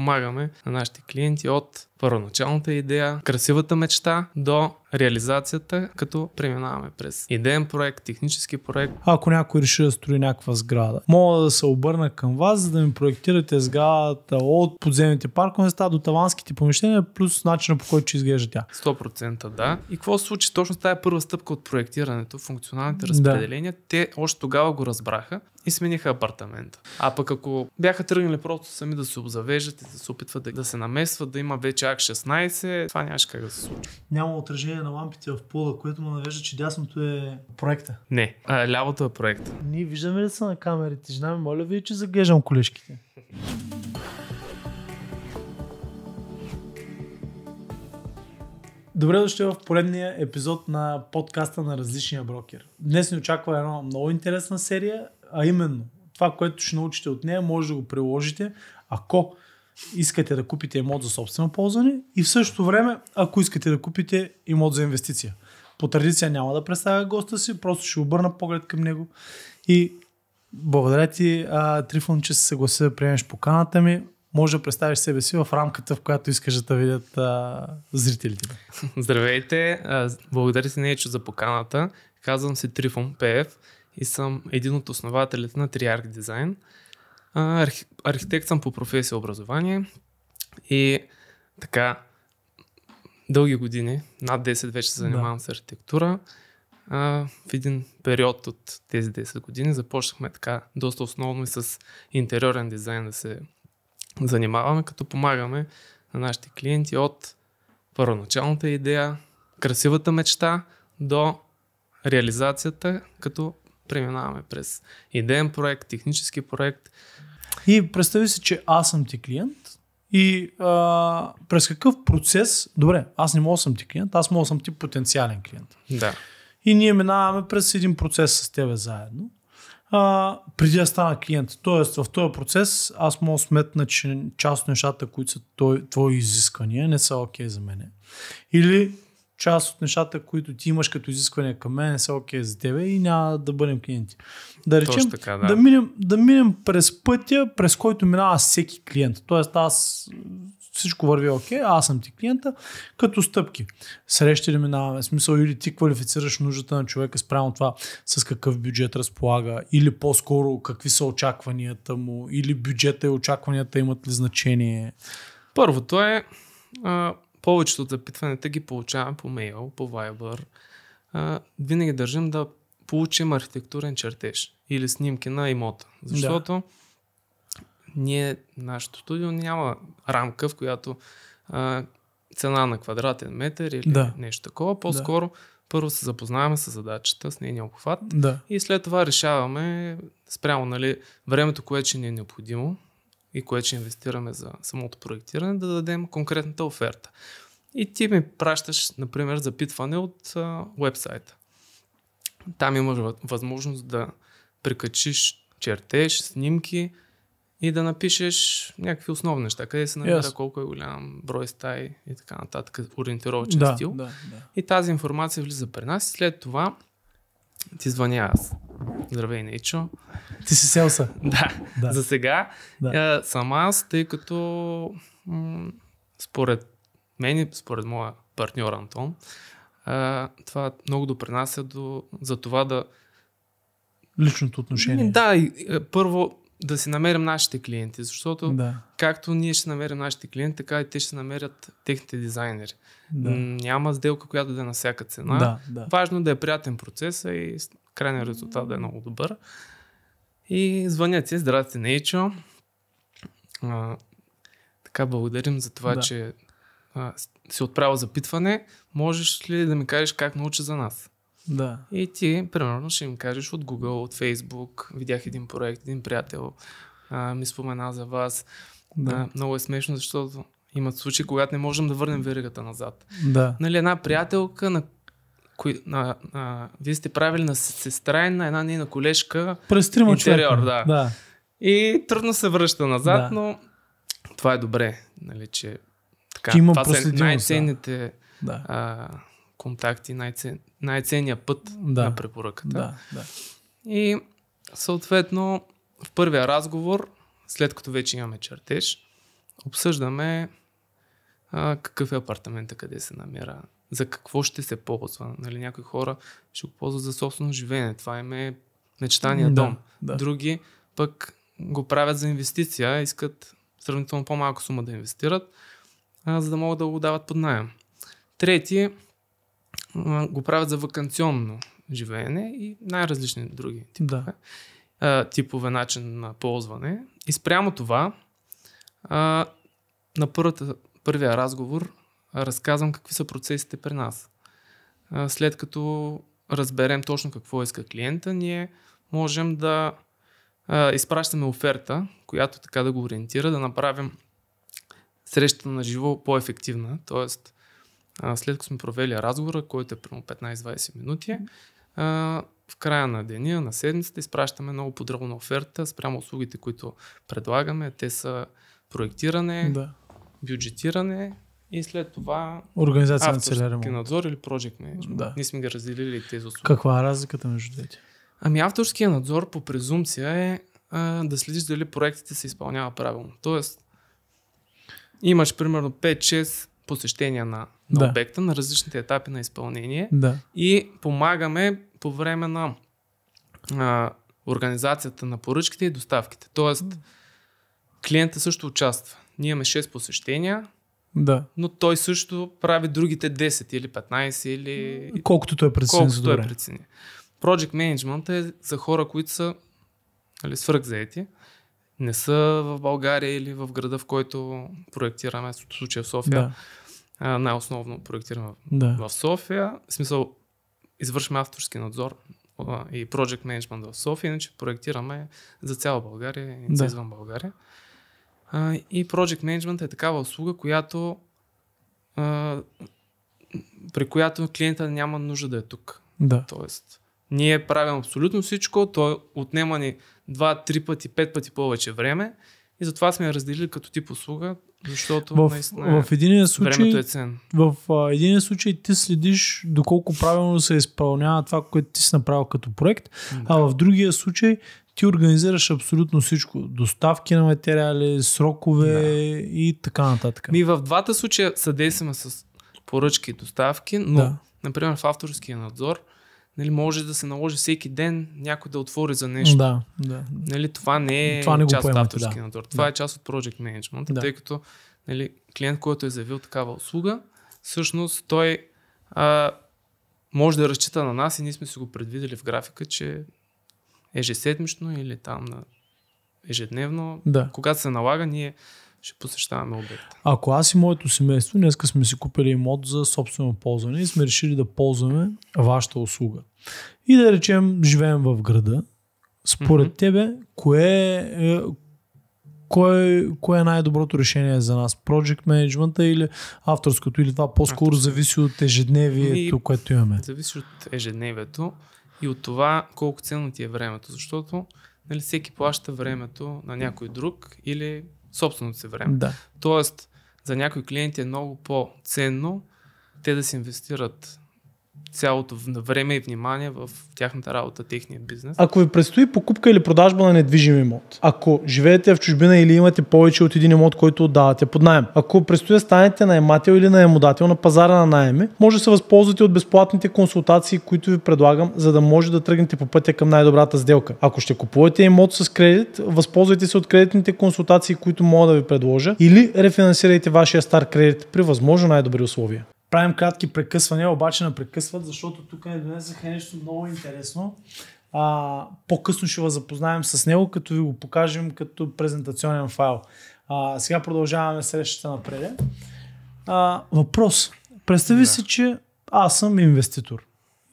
помагаме на нашите клиенти от първоначалната идея, красивата мечта до реализацията, като преминаваме през идеен проект, технически проект. Ако някой реши да строи някаква сграда, мога да се обърна към вас, за да ми проектирате сградата от подземните паркове места до таванските помещения, плюс начина по който ще изглежда тя. 100% да. И какво се случи точно с тази първа стъпка от проектирането, функционалните разпределения, да. те още тогава го разбраха и смениха апартамента. А пък ако бяха тръгнали просто сами да се обзавеждат и да се опитват да, да се намесват, да има вече ак 16, това нямаше как да се случи. Няма отражение на лампите в пола, което му навежда, че дясното е проекта. Не, а, лявото е проекта. Ние виждаме ли са на камерите? Жена ми, моля ви, че заглеждам колешките. Добре дошли в поредния епизод на подкаста на различния брокер. Днес ни очаква една много интересна серия, а именно това, което ще научите от нея, може да го приложите, ако искате да купите имот за собствено ползване и в същото време, ако искате да купите имот за инвестиция. По традиция няма да представя госта си, просто ще обърна поглед към него и благодаря ти, а, Трифон, че се съгласи да приемеш поканата ми. Може да представиш себе си в рамката, в която искаш да видят а, зрителите. Здравейте, благодаря ти, Нечо, за поканата. Казвам се Трифон Пеев и съм един от основателите на Триарк Дизайн. Арх... Архитект съм по професия образование и така дълги години, над 10 вече се занимавам да. с архитектура. А, в един период от тези 10 години започнахме така доста основно и с интериорен дизайн да се занимаваме, като помагаме на нашите клиенти от първоначалната идея, красивата мечта до реализацията, като преминаваме през идеен проект, технически проект. И представи си, че аз съм ти клиент и а, през какъв процес, добре, аз не мога да съм ти клиент, аз мога да съм ти потенциален клиент. Да. И ние минаваме през един процес с тебе заедно. А, преди да стана клиент. Тоест в този процес аз мога да сметна, че част от нещата, които са твои изисквания, не са окей okay за мене. Или част от нещата, които ти имаш като изисквания към мен, са окей okay за тебе и няма да бъдем клиенти. Да речем, така, да. Да, минем, да минем през пътя, през който минава всеки клиент. Тоест аз всичко върви окей, okay, аз съм ти клиента, като стъпки. Срещи ли минаваме, смисъл или ти квалифицираш нуждата на човека спрямо това с какъв бюджет разполага, или по-скоро какви са очакванията му, или бюджета и очакванията имат ли значение. Първото е а, повечето от запитванията ги получаваме по мейл, по Viber. А, винаги държим да получим архитектурен чертеж или снимки на имота. Защото да. ние, нашето студио няма рамка, в която а, цена на квадратен метър или да. нещо такова. По-скоро да. първо се запознаваме с задачата, с нейния обхват да. и след това решаваме спрямо нали, времето, което ще ни е необходимо и което ще инвестираме за самото проектиране, да дадем конкретната оферта. И ти ми пращаш, например, запитване от а, вебсайта. Там имаш възможност да прикачиш чертеж, снимки и да напишеш някакви основни неща, къде се намира, yes. колко е голям брой стаи и така нататък, ориентировачен да, стил. Да, да. И тази информация влиза при нас след това ти звъня аз. Здравей, Нейчо. Ти си селса. да, да. За сега да. съм аз, тъй като м- според мен и според моя партньор Антон, а, това много допринася до, за това да... Личното отношение. Да, и, първо да си намерим нашите клиенти, защото да. както ние ще намерим нашите клиенти, така и те ще намерят техните дизайнери. Да. Няма сделка, която да е на всяка цена. Да, да. Важно е да е приятен процес и крайният резултат да е много добър. И звънят си, здравейте, Нейчо. А, така, благодарим за това, да. че а, си отправил запитване. Можеш ли да ми кажеш как научи за нас? Да. И ти, примерно, ще им кажеш от Google, от Facebook, видях един проект, един приятел а, ми спомена за вас. Да. А, много е смешно, защото имат случаи, когато не можем да върнем веригата назад. Да. Нали, една приятелка, на, кои, на, на, вие сте правили на сестра и на една нейна колежка През трима интериор, да. да. И трудно се връща назад, да. но това е добре, нали, че така, има това са най-ценните да. а, контакти, най-цен, най-ценният път да. на препоръката. Да, да. И съответно в първия разговор, след като вече имаме чертеж, обсъждаме а, какъв е апартамента, къде се намира, за какво ще се ползва. Нали, някои хора ще го ползват за собствено живеене. Това им е мечтания Да, дом. да. Други пък го правят за инвестиция, искат сравнително по-малка сума да инвестират, а, за да могат да го дават под найем. Трети го правят за вакансионно живеене и най-различни други Да. а, типове начин на ползване. И спрямо това, а, на първата, първия разговор разказвам какви са процесите при нас. А, след като разберем точно какво иска клиента, ние можем да а, изпращаме оферта, която така да го ориентира, да направим срещата на живо по-ефективна. Тоест, а, след като сме провели разговора, който е примерно 15-20 минути, а, в края на деня, на седмицата, изпращаме много подробна оферта спрямо услугите, които предлагаме. Те са проектиране, да. бюджетиране и след това Организация на целия ремонт. надзор или project management. Да. Ние сме ги разделили тези услуги. Каква е разликата между двете? Ами авторския надзор по презумпция е а, да следиш дали проектите се изпълнява правилно. Тоест, имаш примерно 5-6 посещения на, на Да. обекта на различните етапи на изпълнение Да. и помагаме по време на а, организацията на поръчките и доставките. Тоест, клиента също участва. Ние имаме 6 посещения, Да. но той също прави другите 10 или 15 или Колкото той прецени за колкото е добре. прецени. Project Management е за хора, които са нали, свръхзаети. Не са в България или в града, в който проектираме, в случая в София. Да. Най-основно проектираме Да. в София. В смисъл, извършваме авторски надзор а, и Project Management в София, иначе проектираме за цяла България и Да. извън България. А, и Project Management е такава услуга, която а, при която клиента няма нужда да е тук. Да. Тоест, ние правим абсолютно всичко, то отнема ни 2-3 пъти, 5 пъти повече време и затова сме разделили като тип услуга, защото В, наистина в един времето случай, е ценно. в а, един случай ти следиш доколко правилно се изпълнява това, което ти си направил като проект, а в другия случай ти организираш абсолютно всичко. Доставки на материали, срокове Да. и така нататък. Ми в двата случая съдействаме с поръчки и доставки, но, Да. например, в авторския надзор, нали, може да се наложи всеки ден някой да отвори за нещо. Да, да. Нали, това не е Това не част от поемате, авторския да. надзор. Това Да. е част от Project Management, Да. тъй като нали, клиент, който е заявил такава услуга, всъщност той а, може да разчита на нас и ние сме си го предвидели в графика, че ежеседмично или там на ежедневно, да. когато се налага, ние ще посещаваме обекта. Ако аз и моето семейство, днеска сме си купили имот за собствено ползване и сме решили да ползваме вашата услуга. И да речем, живеем в града. Според Мгм. тебе, кое е, кое, кое е най-доброто решение за нас? Project менеджмента или авторското? Или това по-скоро зависи от ежедневието, Ми- което имаме? Зависи от ежедневието и от това колко ценно ти е времето, защото нали, всеки плаща времето на някой друг или собственото си време. Да. Тоест, за някои клиенти е много по-ценно те да си инвестират цялото време и внимание в тяхната работа, техния бизнес. Ако ви предстои покупка или продажба на недвижим имот, ако живеете в чужбина или имате повече от един имот, който отдавате под найем, ако предстои да станете наемател или наемодател на пазара на найеми, може да се възползвате от безплатните консултации, които ви предлагам, за да може да тръгнете по пътя към най-добрата сделка. Ако ще купувате имот с кредит, възползвайте се от кредитните консултации, които мога да ви предложа или рефинансирайте вашия стар кредит при възможно най-добри условия. Правим кратки прекъсвания, обаче не прекъсват, защото тук не донесаха нещо много интересно. А, по-късно ще ви запознаем с него, като ви го покажем като презентационен файл. А, сега продължаваме срещата напред. А, въпрос. Представи Да. си, че аз съм инвеститор.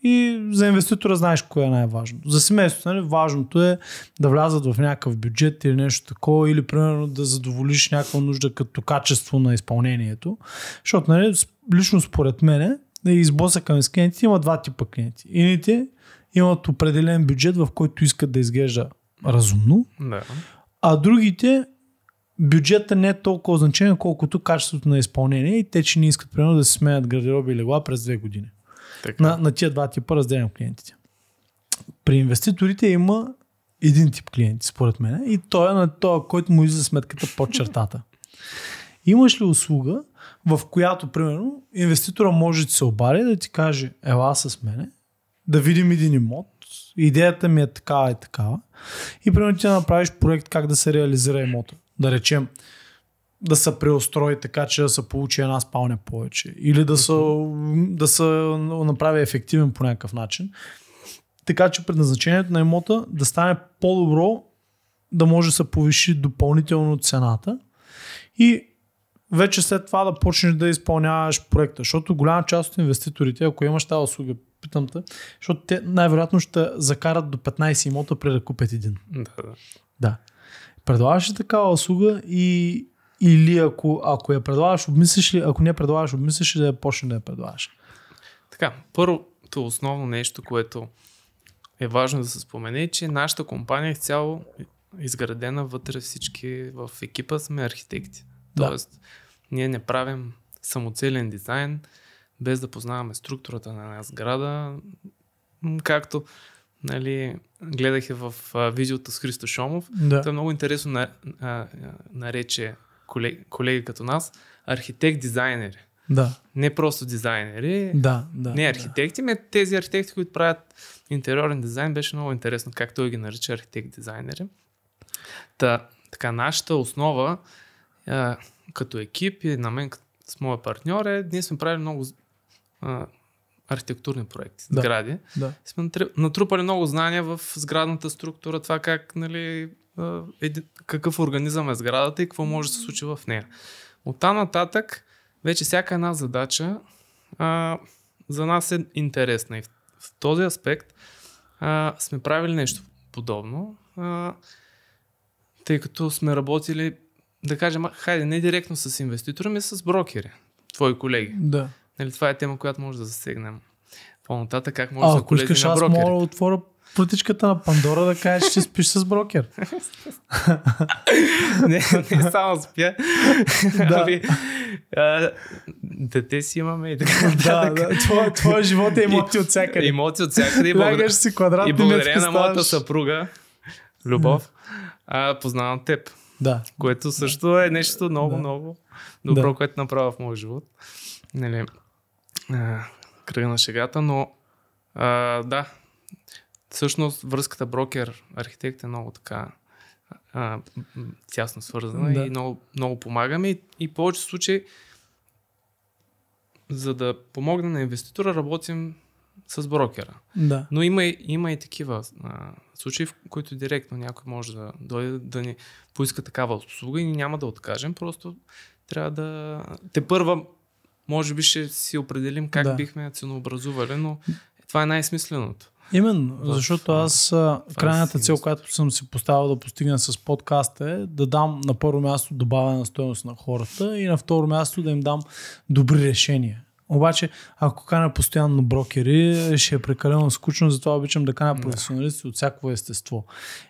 И за инвеститора знаеш кое е най-важно. За семейството, нали, важното е да влязат в някакъв бюджет или нещо такова, или примерно да задоволиш някаква нужда като качество на изпълнението. Защото, нали, лично според мен, да изблъсъкаме с клиентите, има два типа клиенти. Едните имат определен бюджет, в който искат да изглежда разумно, Да. а другите бюджета не е толкова значение, колкото качеството на изпълнение и те, че не искат примерно да се сменят гардероби и легла през две години. Така. На, на тия два типа разделям клиентите. При инвеститорите има един тип клиенти, според мен, и той е на този, който му излиза сметката под чертата. Имаш ли услуга, в която, примерно, инвеститора може да се обади да ти каже, ела с мене, да видим един имот, идеята ми е такава и такава, и примерно ти направиш проект как да се реализира имота. Да речем, да се преустрои така, че да се получи една спалня повече. Или да се, да се направи ефективен по някакъв начин. Така че предназначението на имота да стане по-добро, да може да се повиши допълнително цената и вече след това да почнеш да изпълняваш проекта. Защото голяма част от инвеститорите, ако имаш тази услуга, питам те, защото те най-вероятно ще закарат до 15 имота преди да купят един. Да, да. Да. Предлагаш ли такава услуга и или ако, ако я предлагаш, обмислиш ли, ако не я предлагаш, обмислиш ли да я почне да я предлагаш? Така, първото основно нещо, което е важно да се спомене, е, че нашата компания е цяло изградена вътре всички в екипа сме архитекти. Да. Тоест, ние не правим самоцелен дизайн, без да познаваме структурата на една сграда, както нали, гледах в а, видеото с Христо Шомов. Да. Той много интересно на, а, нарече колеги, колеги като нас архитект-дизайнери. Да. Не просто дизайнери, Да. да не архитекти, ме тези архитекти, които правят интериорен дизайн, беше много интересно как той ги нарича архитект-дизайнери. Та, така, нашата основа а, като екип и на мен с моя партньор е, ние сме правили много а, архитектурни проекти, Да. сгради. Да. Сме натрупали много знания в сградната структура, това как, нали, а, еди, какъв организъм е сградата и какво може да се случи в нея. От там нататък, вече всяка една задача а, за нас е интересна. И в, в този аспект а, сме правили нещо подобно, а, тъй като сме работили, да кажем, хайде, не директно с инвеститори, ми с брокери, твои колеги. да. Нали, това е тема, която може да засегнем по-нататък, как може А, да се искаш, на аз брокери. мога да отворя пътичката на Пандора да кажеш, че спиш с брокер. не, не само спя. Да. ами, а, дете си имаме и така да, да. Твоя, твоя живот е имоти от всякъде. Имоти от всякъде. И, благодаря, Лягаш си и метки на моята съпруга, Любов, а, познавам теб. Да. Което също е нещо много, Да. много добро, Да. което направя в моя живот. Нали, а, кръга на шегата, но а, да, всъщност връзката брокер-архитект е много така а, тясно свързана Да. и много, много помагаме и, и в повече случаи за да помогне на инвеститора работим с брокера. Да. Но има, има и такива а, случаи, в които директно някой може да дойде да ни поиска такава услуга и няма да откажем, просто трябва да... Те първа, може би ще си определим как Да. бихме ценообразували, но това е най-смисленото. Именно, В- защото аз а, крайната цел, която съм си поставил да постигна с подкаста е да дам на първо място добавена стоеност на хората и на второ място да им дам добри решения. Обаче, ако каня постоянно брокери, ще е прекалено скучно, затова обичам да каня Да. професионалисти от всяко естество.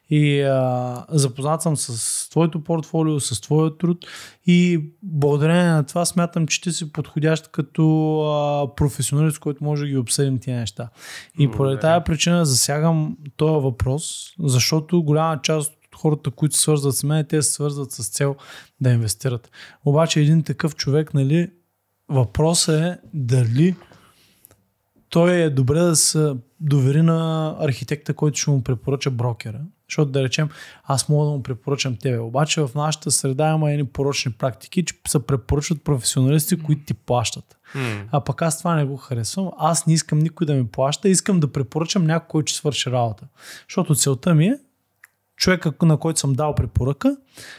И а, запознат съм с твоето портфолио, с твоя труд и благодарение на това смятам, че ти си подходящ като а, професионалист, който може да ги обсъдим тия неща. И поради тази причина засягам този въпрос, защото голяма част от хората, които се свързват с мен, те се свързват с цел да инвестират. Обаче един такъв човек, нали, въпросът е дали той е добре да се довери на архитекта, който ще му препоръча брокера. Защото да речем, аз мога да му препоръчам тебе. Обаче в нашата среда има едни порочни практики, че се препоръчват професионалисти, които ти плащат. М, А пък аз това не го харесвам. Аз не искам никой да ми плаща, искам да препоръчам някой, който ще свърши работа. Защото целта ми е човека, на който съм дал препоръка,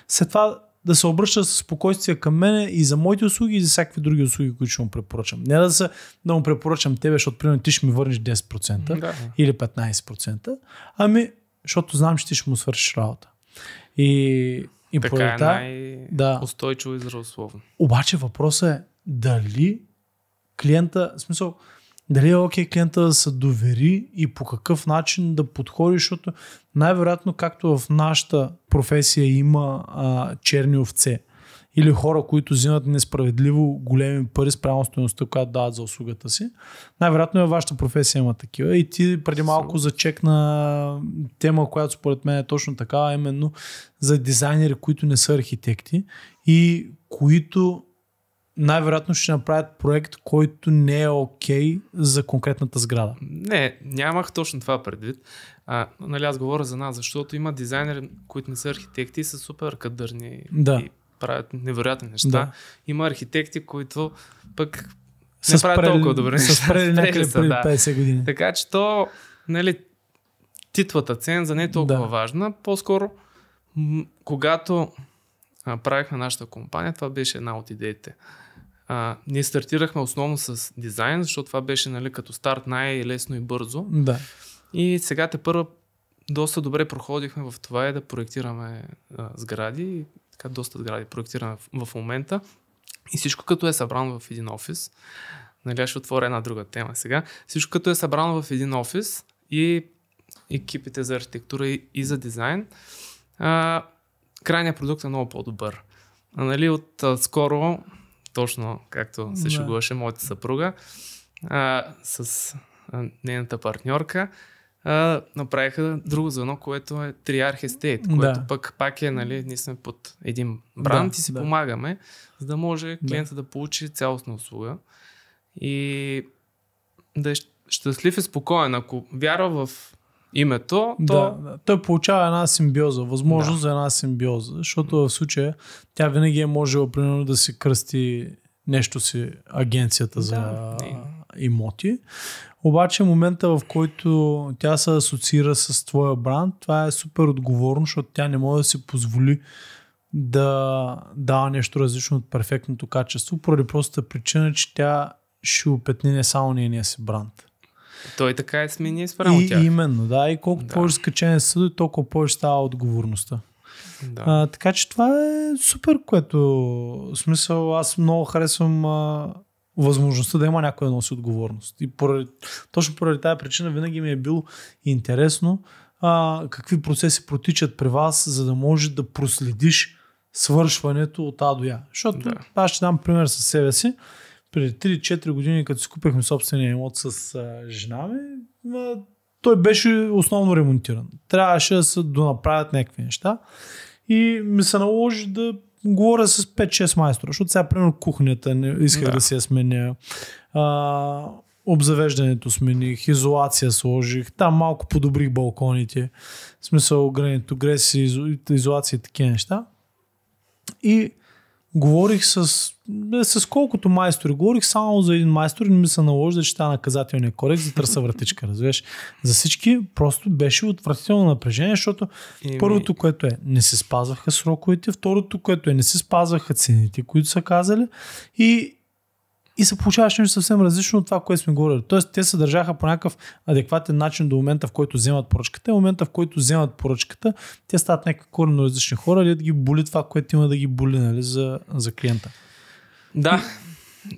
след това да се обръща с спокойствие към мене и за моите услуги и за всякакви други услуги, които ще му препоръчам. Не да, се, да му препоръчам тебе, защото примерно ти ще ми върнеш 10% да. или 15%, ами защото знам, че ти ще му свършиш работа. И, и Така поради е тая- да. най-устойчиво и здравословно. обаче въпросът е дали клиента, в смисъл, дали е окей клиента да се довери и по какъв начин да подходи, защото най-вероятно, както в нашата професия има а, черни овце или хора, които взимат несправедливо големи пари спрямо стоеността, която дават за услугата си. Най-вероятно е вашата професия има такива. И ти преди малко зачекна тема, която според мен е точно така, именно за дизайнери, които не са архитекти и които най-вероятно ще направят проект, който не е окей okay за конкретната сграда. Не, нямах точно това предвид. А, нали аз говоря за нас, защото има дизайнери, които не са архитекти и са супер кадърни да. и правят невероятни неща. Да. Има архитекти, които пък Са не правят спрели- толкова добре. Са спрели някъде са, преди да. 50 години. Така че то, нали, титлата ценза не е толкова Да. важна. По-скоро, м- когато а, правихме нашата компания, това беше една от идеите. А, ние стартирахме основно с дизайн, защото това беше нали, като старт най-лесно и бързо. Да. И сега те първа доста добре проходихме в това и да проектираме а, сгради. Така доста сгради проектираме в, в момента. И всичко като е събрано в един офис. Нали, ще отворя една друга тема сега. Всичко като е събрано в един офис и екипите за архитектура и, и за дизайн, а, крайният продукт е много по-добър. А, нали, от а, скоро, точно както се Да. шегуваше моята съпруга, а, с а, нейната партньорка, а, направиха друго звено, което е Triarch Estate, Да. което пък пак е, нали, ние сме под един бранд Да, и си да. помагаме, за да може клиента да. получи цялостна услуга и да е щастлив и спокоен. Ако вярва в името, Да, то да. Той получава една симбиоза, възможност Да. за една симбиоза, защото в случая тя винаги е можела примерно да си кръсти нещо си агенцията за Да, имоти. Обаче момента в който тя се асоциира с твоя бранд, това е супер отговорно, защото тя не може да си позволи да дава нещо различно от перфектното качество, поради простата причина, че тя ще опетни не само нейния си бранд. Той така е сме ние спрямо И, тях. именно, да. И колкото Да. повече скачение се съди, толкова повече става отговорността. Да. А, така че това е супер, което в смисъл аз много харесвам а, възможността да има някой да носи отговорност. И поради, точно поради тази причина винаги ми е било интересно а, какви процеси протичат при вас, за да можеш да проследиш свършването от А до Я. Защото Да. аз ще дам пример със себе си. Преди 3-4 години, като си купихме собствения имот с а, жена ми, а, той беше основно ремонтиран. Трябваше да се донаправят някакви неща и ми се наложи да говоря с 5-6 майстора, защото сега, примерно, кухнята не, исках да, Да. си я сменя. А, обзавеждането смених, изолация сложих, там малко подобрих балконите, в смисъл гранито, греси, изо- изолация и такива неща. И говорих с, бе, с колкото майстори. Говорих само за един майстор и не ми се наложи да чета наказателния кодекс за търса вратичка, разбираш. За всички просто беше отвратително напрежение, защото Еми, първото, което е, не се спазваха сроковете, второто, което е, не се спазваха цените, които са казали и, и се получаваше нещо съвсем различно от това, което сме говорили. Тоест, те се държаха по някакъв адекватен начин до момента, в който вземат поръчката. И момента, в който вземат поръчката, те стават някакви коренно различни хора, или да ги боли това, което има да ги боли нали, за, за клиента. Да,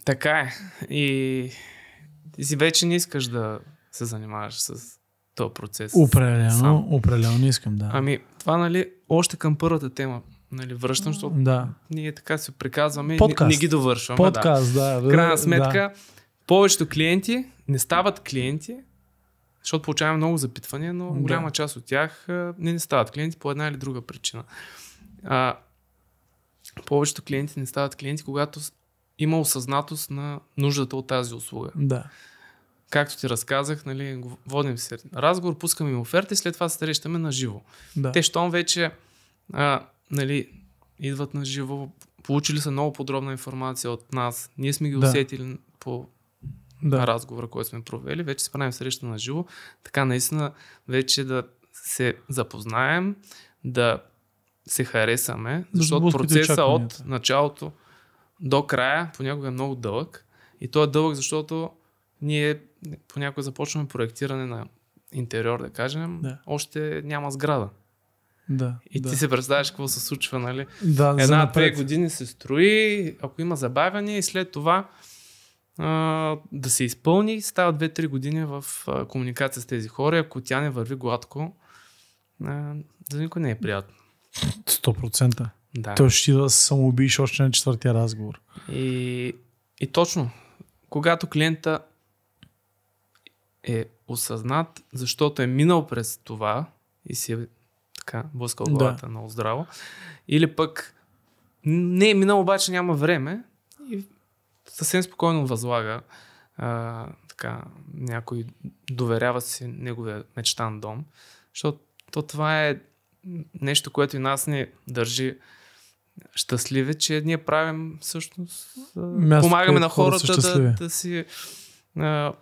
така е. И ти си вече не искаш да се занимаваш с този процес. Определено, определено не искам, да. Ами, това, нали, още към първата тема, нали, връщам, защото да. ние така се приказваме и не, Подкаст. не ги довършваме. Да. Подкаст, да. В крайна сметка, повечето клиенти не стават клиенти, защото получаваме много запитвания, но Да. голяма част от тях не, не стават клиенти по една или друга причина. А, повечето клиенти не стават клиенти, когато има осъзнатост на нуждата от тази услуга. Да. да. Както ти разказах, нали, водим се разговор, пускаме им оферти, след това се срещаме на живо. да. Те, щом вече а, нали, идват на живо, получили са много подробна информация от нас, ние сме ги Да. усетили по да. разговора, който сме провели, вече се правим среща на живо, така наистина вече да се запознаем, да се харесаме, защото процеса очакванията. от началото до края понякога е много дълъг. И той е дълъг, защото ние понякога започваме проектиране на интериор, да кажем, Да. още няма сграда. Да. И да. ти се представяш какво се случва, нали? да, Една-две години се строи, ако има забавяне и след това а, да се изпълни, става 2-3 години в а, комуникация с тези хора. Ако тя не върви гладко, а, за никой не е приятно. 100%. Да. Той ще да се самоубиеш още на четвъртия разговор. И, и точно, когато клиента е осъзнат, защото е минал през това и си е така блъскал Да. главата много здраво, или пък не е минал, обаче няма време и съвсем спокойно възлага а, така, някой доверява си неговия мечтан дом, защото то това е нещо, което и нас не държи щастливи, че ние правим всъщност Място, помагаме на хората да, да си а,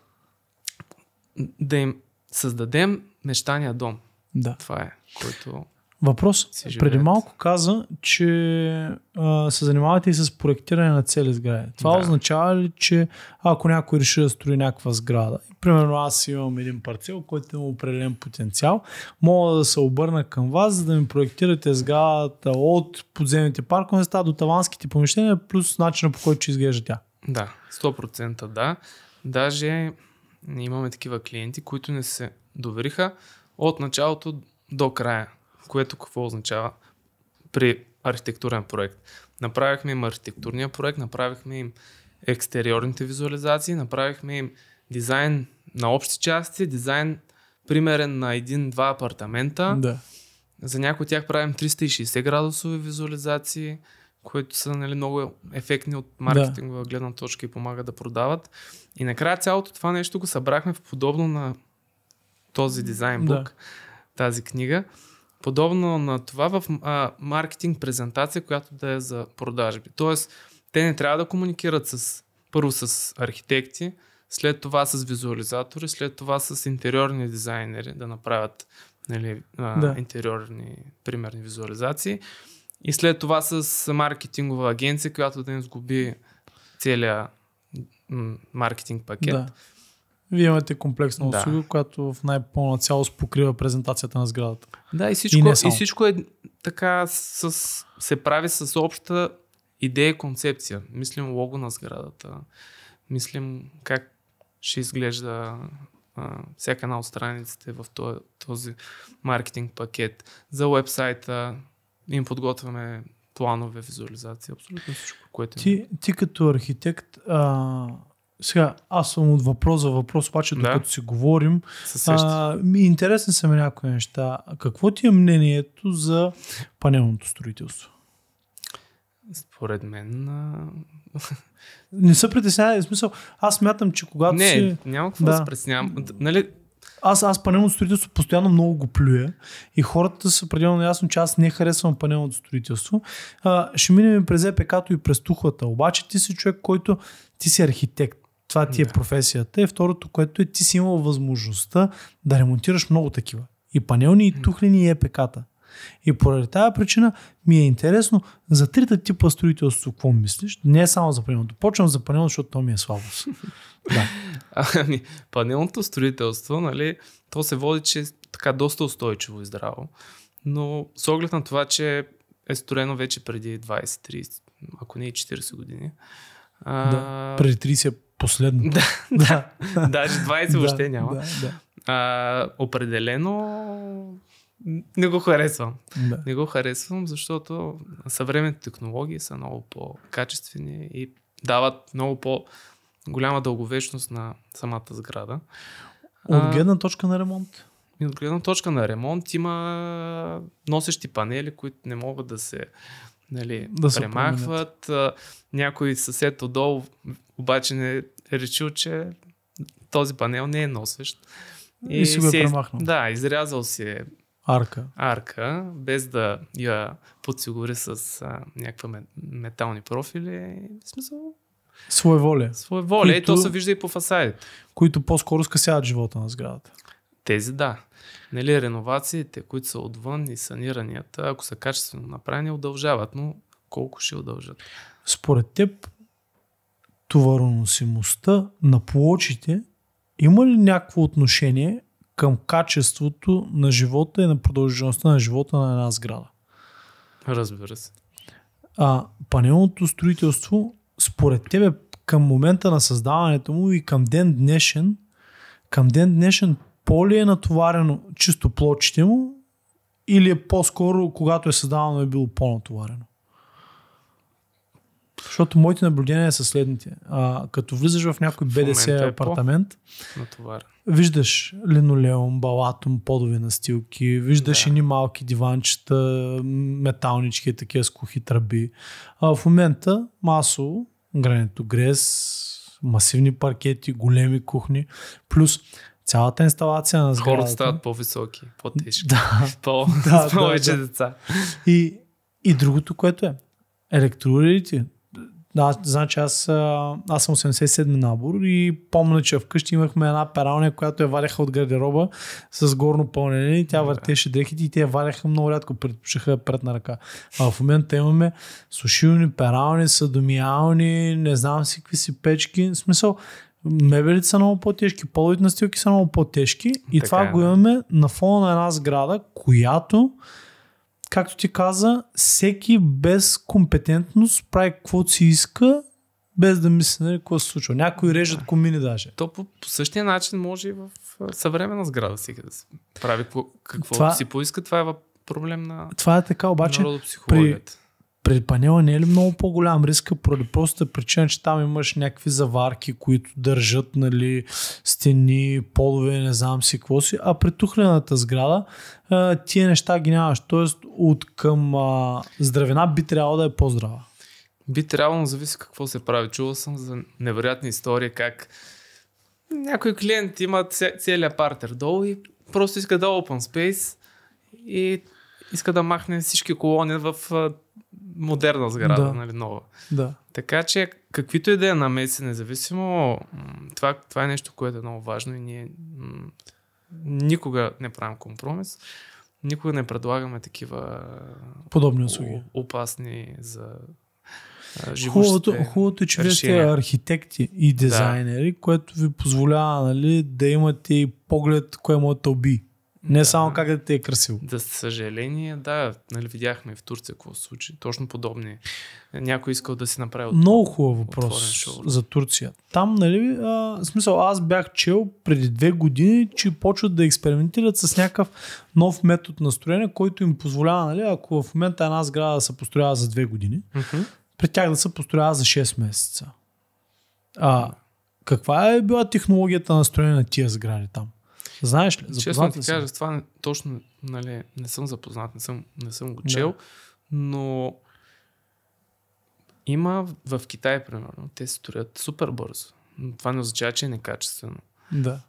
да им създадем мечтания дом. Да. Това е, което Въпрос. Преди малко каза, че а, се занимавате и с проектиране на цели сгради. Това Да. означава ли, че ако някой реши да строи някаква сграда, примерно аз имам един парцел, който има определен потенциал, мога да се обърна към вас, за да ми проектирате сградата от подземните паркове места до таванските помещения, плюс начина по който ще изглежда тя. Да, 100% да. Даже имаме такива клиенти, които не се довериха от началото до края. Което какво означава при архитектурен проект? Направихме им архитектурния проект, направихме им екстериорните визуализации, направихме им дизайн на общи части, дизайн примерен на един-два апартамента. Да. За някои от тях правим 360 градусови визуализации, които са нали, много ефектни от маркетингова гледна точка и помагат да продават. И накрая цялото това нещо го събрахме в подобно на този дизайн бук, Да. тази книга. Подобно на това в а, маркетинг презентация, която да е за продажби. Тоест, те не трябва да комуникират с, първо с архитекти, след това с визуализатори, след това с интериорни дизайнери да направят нали, а, Да. интериорни примерни визуализации. И след това с маркетингова агенция, която да им сгуби целият маркетинг пакет. да. Вие имате комплексна Да. услуга, която в най-пълна цялост покрива презентацията на сградата. Да, и И всичко, и, само. всичко е така с, се прави с обща идея и концепция. Мислим лого на сградата, мислим как ще изглежда а, всяка една от страниците в този, този маркетинг пакет. За уебсайта им подготвяме планове, визуализации, абсолютно всичко, което е. Ти, ти като архитект, а, сега аз съм от въпрос за въпрос, обаче Да. докато си говорим, а, ми, интересни са ми някои неща. Какво ти е мнението за панелното строителство? Според мен... А... Не се притеснявай, в смисъл, аз смятам, че когато Не, си... няма какво Да. да се притеснявам. Нали, Аз, аз панелното строителство постоянно много го плюя и хората са пределно ясно, че аз не харесвам панелното строителство. А, ще минем през ЕПК-то и през тухлата. Обаче ти си човек, който ти си архитект. Това ти е Да. професията. И второто, което е, ти си имал възможността да ремонтираш много такива. И панелни, и тухлени, и ЕПК-та. И поради тази причина ми е интересно за трите типа строителство, какво мислиш? Не е само за панелното. Почвам за панелното, защото то ми е слабост. да. Ами, панелното строителство, нали, то се води, че е така доста устойчиво и здраво. Но с оглед на това, че е строено вече преди 20-30, ако не и 40 години. А, да. Преди 30 е последно. Да, да. Даже 20 въобще няма. Да, да, А, определено не го харесвам. да. Не го харесвам, защото съвременните технологии са много по-качествени и дават много по-голяма дълговечност на самата сграда. От гледна точка на ремонт. И от гледна точка на ремонт има носещи панели, които не могат да се нали, Да се премахват. А, Някой съсед отдолу обаче не е решил, че този панел не е носещ. И си го е премахнал. Да, изрязал си е Арка. арка, без да я подсигури с а, ме- метални профили. В смисъл, Своеволие. своеволие. И Които- то се вижда и по фасадите. Които по-скоро скъсяват живота на сградата. Тези да. Нали, реновациите, които са отвън и саниранията, ако са качествено направени, удължават, но колко ще удължат? Според теб, товароносимостта на плочите има ли някакво отношение към качеството на живота и на продължителността на живота на една сграда? Разбира се. А панелното строителство, според тебе, към момента на създаването му и към ден днешен, към ден днешен по-ли е натоварено чисто плочите му или е по-скоро, когато е създавано, е било по-натоварено? Защото моите наблюдения са следните. А, като влизаш в някой БДС момента е апартамент, виждаш линолеум, балатум, подови настилки, виждаш Да. едни малки диванчета, металнички, такива с кухи тръби. А в момента масово гранито грес, масивни паркети, големи кухни, плюс цялата инсталация на сградата. Хората стават по-високи, по-тежки. Да. По, Да, с повече да, да. деца. И, и другото, което е, електроуредите. Да, значи аз, аз съм 87 набор и помня, че вкъщи имахме една пералня, която я валяха от гардероба с горно пълнене и тя въртеше дрехите и те я валяха много рядко, предпочиха пред на ръка. А в момента имаме сушилни, перални, съдомиални, не знам си какви си печки. В смисъл, мебелите са много по-тежки, половите настилки са много по-тежки и Така това е, го имаме на фона на една сграда, която както ти каза, всеки без компетентност прави каквото си иска, без да мисли нали, какво се случва. Някои режат комини даже. То по, по същия начин може и в съвременна сграда всеки да се прави какво, какво Това- си поиска. Това е проблем на Това е така, обаче народопсихологията. Пред панела не е ли много по-голям риска поради простата причина, че там имаш някакви заварки, които държат нали, стени, полове, не знам си какво си, а при тухлената сграда а, тия неща ги нямаш. Тоест от към а, здравина би трябвало да е по-здрава. Би трябвало, но зависи какво се прави. Чувал съм за невероятни истории, как някой клиент има целият партер долу и просто иска да open space и иска да махне всички колони в модерна сграда, Да. нали, нова. Да. Така че, каквито и да е намеси, независимо, това, това е нещо, което е много важно и ние м, никога не правим компромис, никога не предлагаме такива Подобни услуги. опасни за Хубавото, хубавото е, че вие сте архитекти и дизайнери, което ви позволява нали, да имате и поглед кое може да уби. Не Да. само как да те е красиво. За съжаление, да, нали, видяхме в Турция какво се случи. Точно подобни. Някой искал да си направи от... Много хубав въпрос за Турция. Там, нали, а, в смисъл, аз бях чел преди две години, че почват да експериментират с някакъв нов метод на строене, който им позволява, нали, ако в момента една сграда се построява за две години, Мгм. при тях да се построява за 6 месеца. А, каква е била технологията на строене на тия сгради там? Знаеш ли? Честно ти кажа, с това точно нали, не съм запознат, не съм, не съм го чел, но има в Китай, примерно, те се строят супер бързо. Но това не означава, че е некачествено. Да.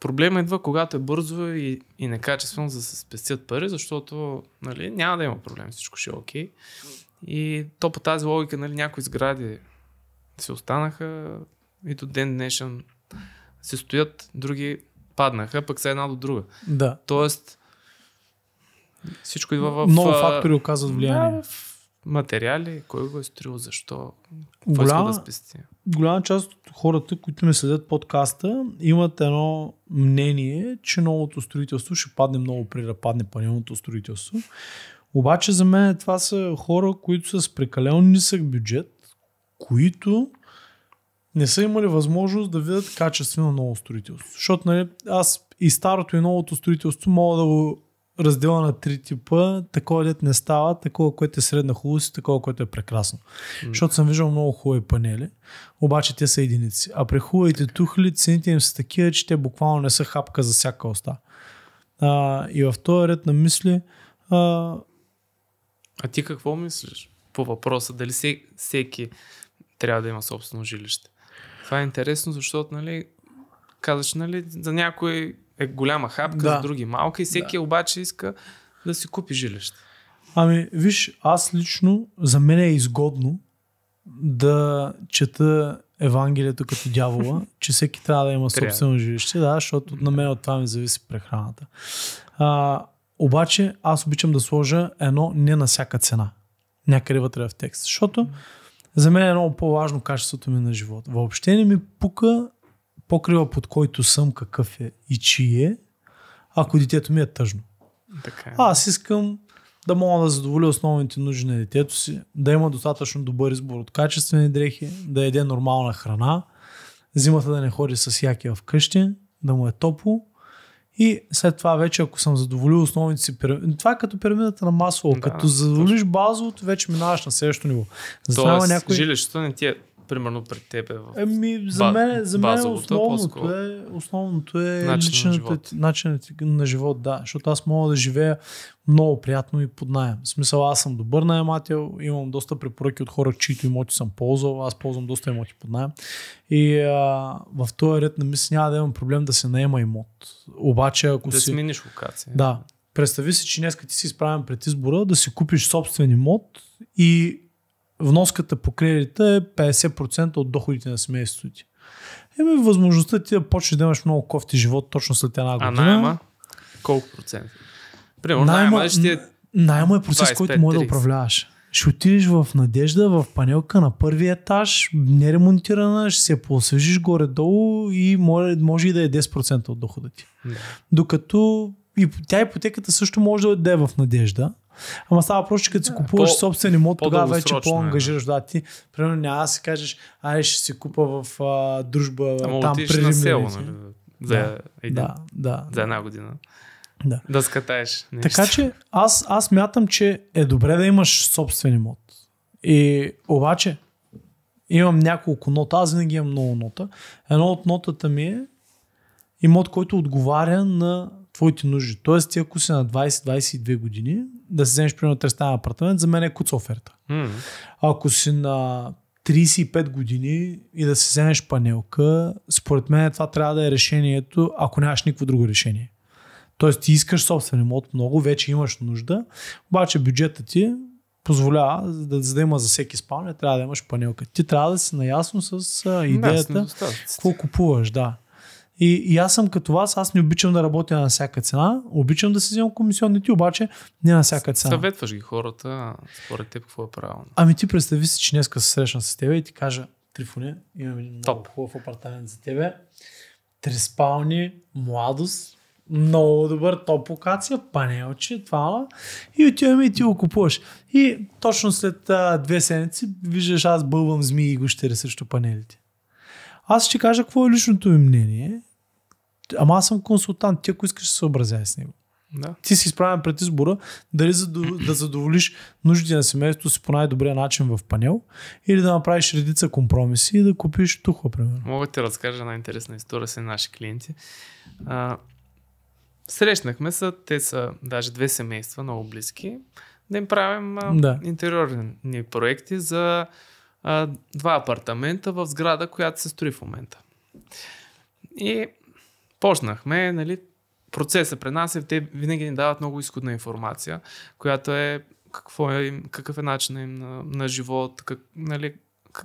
Проблема идва, когато е бързо и, и некачествено, за да се спестят пари, защото нали, няма да има проблем, всичко ще е окей. И то по тази логика, нали, някои сгради се останаха и до ден днешен се стоят, други паднаха, пък са една до друга. да. Тоест, всичко идва в... Много фактори оказват влияние. Да, в материали, кой го е строил, защо, какво иска да Голяма, спести. голяма част от хората, които ми следят подкаста, имат едно мнение, че новото строителство ще падне много преди да падне панелното строителство. Обаче за мен това са хора, които са с прекалено нисък бюджет, които не са имали възможност да видят качествено ново строителство. Защото нали, аз и старото и новото строителство мога да го разделя на три типа. Такова дет не става, такова, което е средна хубавост и такова, което е прекрасно. М. Защото съм виждал много хубави панели, обаче те са единици. А при хубавите тухли цените им са такива, че те буквално не са хапка за всяка оста. А, и в този ред на мисли а, А ти какво мислиш по въпроса? Дали се, всеки трябва да има собствено жилище? Това е интересно, защото, нали, казваш, нали, за някой е голяма хапка, Да. за други малка и всеки обаче иска да си купи жилище. Ами, виж, аз лично, за мен е изгодно да чета Евангелието като дявола, че всеки трябва да има собствено жилище, да, защото на мен от това ми зависи прехраната. А, обаче, аз обичам да сложа едно не на всяка цена. Някъде вътре в текст. Защото за мен е много по-важно качеството ми на живота. Въобще не ми пука покрива под който съм, какъв е и чие, е, ако детето ми е тъжно. Така е. Аз искам да мога да задоволя основните нужди на детето си, да има достатъчно добър избор от качествени дрехи, да яде нормална храна, зимата да не ходи с яки вкъщи, да му е топло И след това вече, ако съм задоволил основните си пирамиди, това е като пирамидата на масло. Да, като задоволиш базовото, вече минаваш на следващото ниво. Затова Тоест, някой... жилището не ти е примерно пред тебе в... Еми, за мен, за мен основното, е, основното е Начин на личната начинът на живот, да. Защото аз мога да живея много приятно и под найем. В смисъл, аз съм добър наемател, имам доста препоръки от хора, чието имоти съм ползвал, аз ползвам доста имоти под найем. И а, в този ред на мисли няма да имам проблем да се наема имот. Обаче, ако Да си... смениш локация. Да. Представи си, че днес ти си изправен пред избора да си купиш собствен имот и вноската по кредита е 50% от доходите на семейството ти. Еми, възможността ти да почнеш да имаш много кофти живот точно след една А година. найема? Колко процент? Примерно Найема- найема ще е... Найема е процес, който може да 25-30. управляваш. Ще отидеш в надежда, в панелка на първия етаж, неремонтирана, ще се поосвежиш горе-долу и може, може и да е 10% от дохода ти. Да. Докато и тя ипотеката също може да е в надежда. Ама става просто, че като си купуваш по- собствен имот, тогава вече е, по-ангажираш. Да, ти, примерно няма да си кажеш, ай ще си купа в а, дружба Ама там при на село, нали? За, Да, един, Да, да. за една година. Да. Да скатаеш нещо. Така че аз, аз мятам, че е добре да имаш собствен имот. И обаче имам няколко нота, аз винаги имам много нота. Едно от нотата ми е имот, който отговаря на твоите нужди. Тоест ти ако си на 20-22 години, да си вземеш примерно трестен апартамент, за мен е куца оферта. М, Ако си на 35 години и да си вземеш панелка, според мен това трябва да е решението, ако нямаш никакво друго решение. Тоест ти искаш собствен имот много, вече имаш нужда, обаче бюджетът ти позволява, за да, за да има за всеки спалня, трябва да имаш панелка. Ти трябва да си наясно с идеята, какво купуваш, да. И, и аз съм като вас, аз не обичам да работя на всяка цена, обичам да си вземам комисионните, обаче не на всяка цена. Съветваш ги хората, според теб какво е правилно. Ами ти представи си, че днеска се срещна с тебе и ти кажа, Трифоне, имам един много Топ. хубав апартамент за тебе. Три спални, младост, много добър топ локация, панелче, това. И отиваме и ти го купуваш. И точно след а, две седмици виждаш аз бълвам змии и гущери срещу панелите. Аз ще кажа какво е личното ми мнение. Ама аз съм консултант. Ти ако искаш да се съобразяй с него Да. ти си изправен пред избора дали да задоволиш нуждите на семейството си по най-добрия начин в панел или да направиш редица компромиси и да купиш тухла, примерно. Мога да ти разкажа една интересна история с наши клиенти. А, срещнахме се, те са даже две семейства, много близки, да им правим а, Да. интериорни проекти за а, два апартамента в сграда, която се строи в момента. И почнахме, нали, процеса при нас е, те винаги ни дават много изходна информация, която е какво е, им- какъв е начинът им на, на живот, как, нали,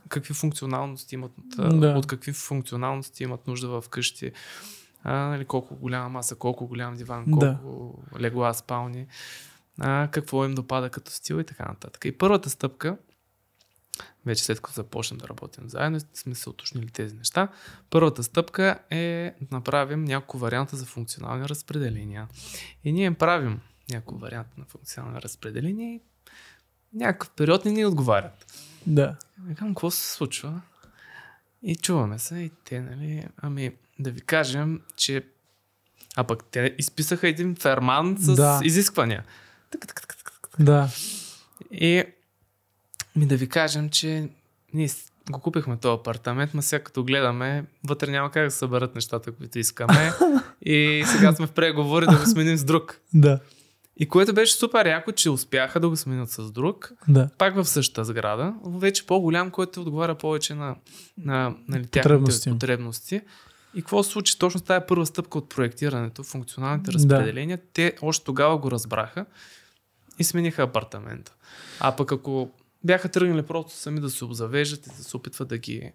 какви функционалности имат, Да. да. от какви функционалности имат нужда в къщи, а, нали, колко голяма маса, колко голям диван, Да. колко легла, спални, а, какво им допада като стил и така нататък. И първата стъпка, вече след като започнем да работим заедно, сме се уточнили тези неща. Първата стъпка е да направим няколко варианта за функционални разпределения. И ние им правим няколко варианта на функционални разпределения и някакъв период не ни отговарят. Да. Викам, какво се случва? И чуваме се и те, нали, ами да ви кажем, че а пък те изписаха един ферман с Да. изисквания. Така, така. Да. И ми да ви кажем, че ние го купихме този апартамент, ма сега като гледаме, вътре няма как да съберат нещата, които искаме. и сега сме в преговори да го сменим с друг. Да. И което беше супер яко, че успяха да го сменят с друг. Да. Пак в същата сграда, вече по-голям, който отговаря повече на, на нали, тяхните Потребности потребности. И какво се случи точно с тази първа стъпка от проектирането, функционалните Да. разпределения, те още тогава го разбраха и смениха апартамента. А пък ако бяха тръгнали просто сами да се обзавеждат и да се опитват да ги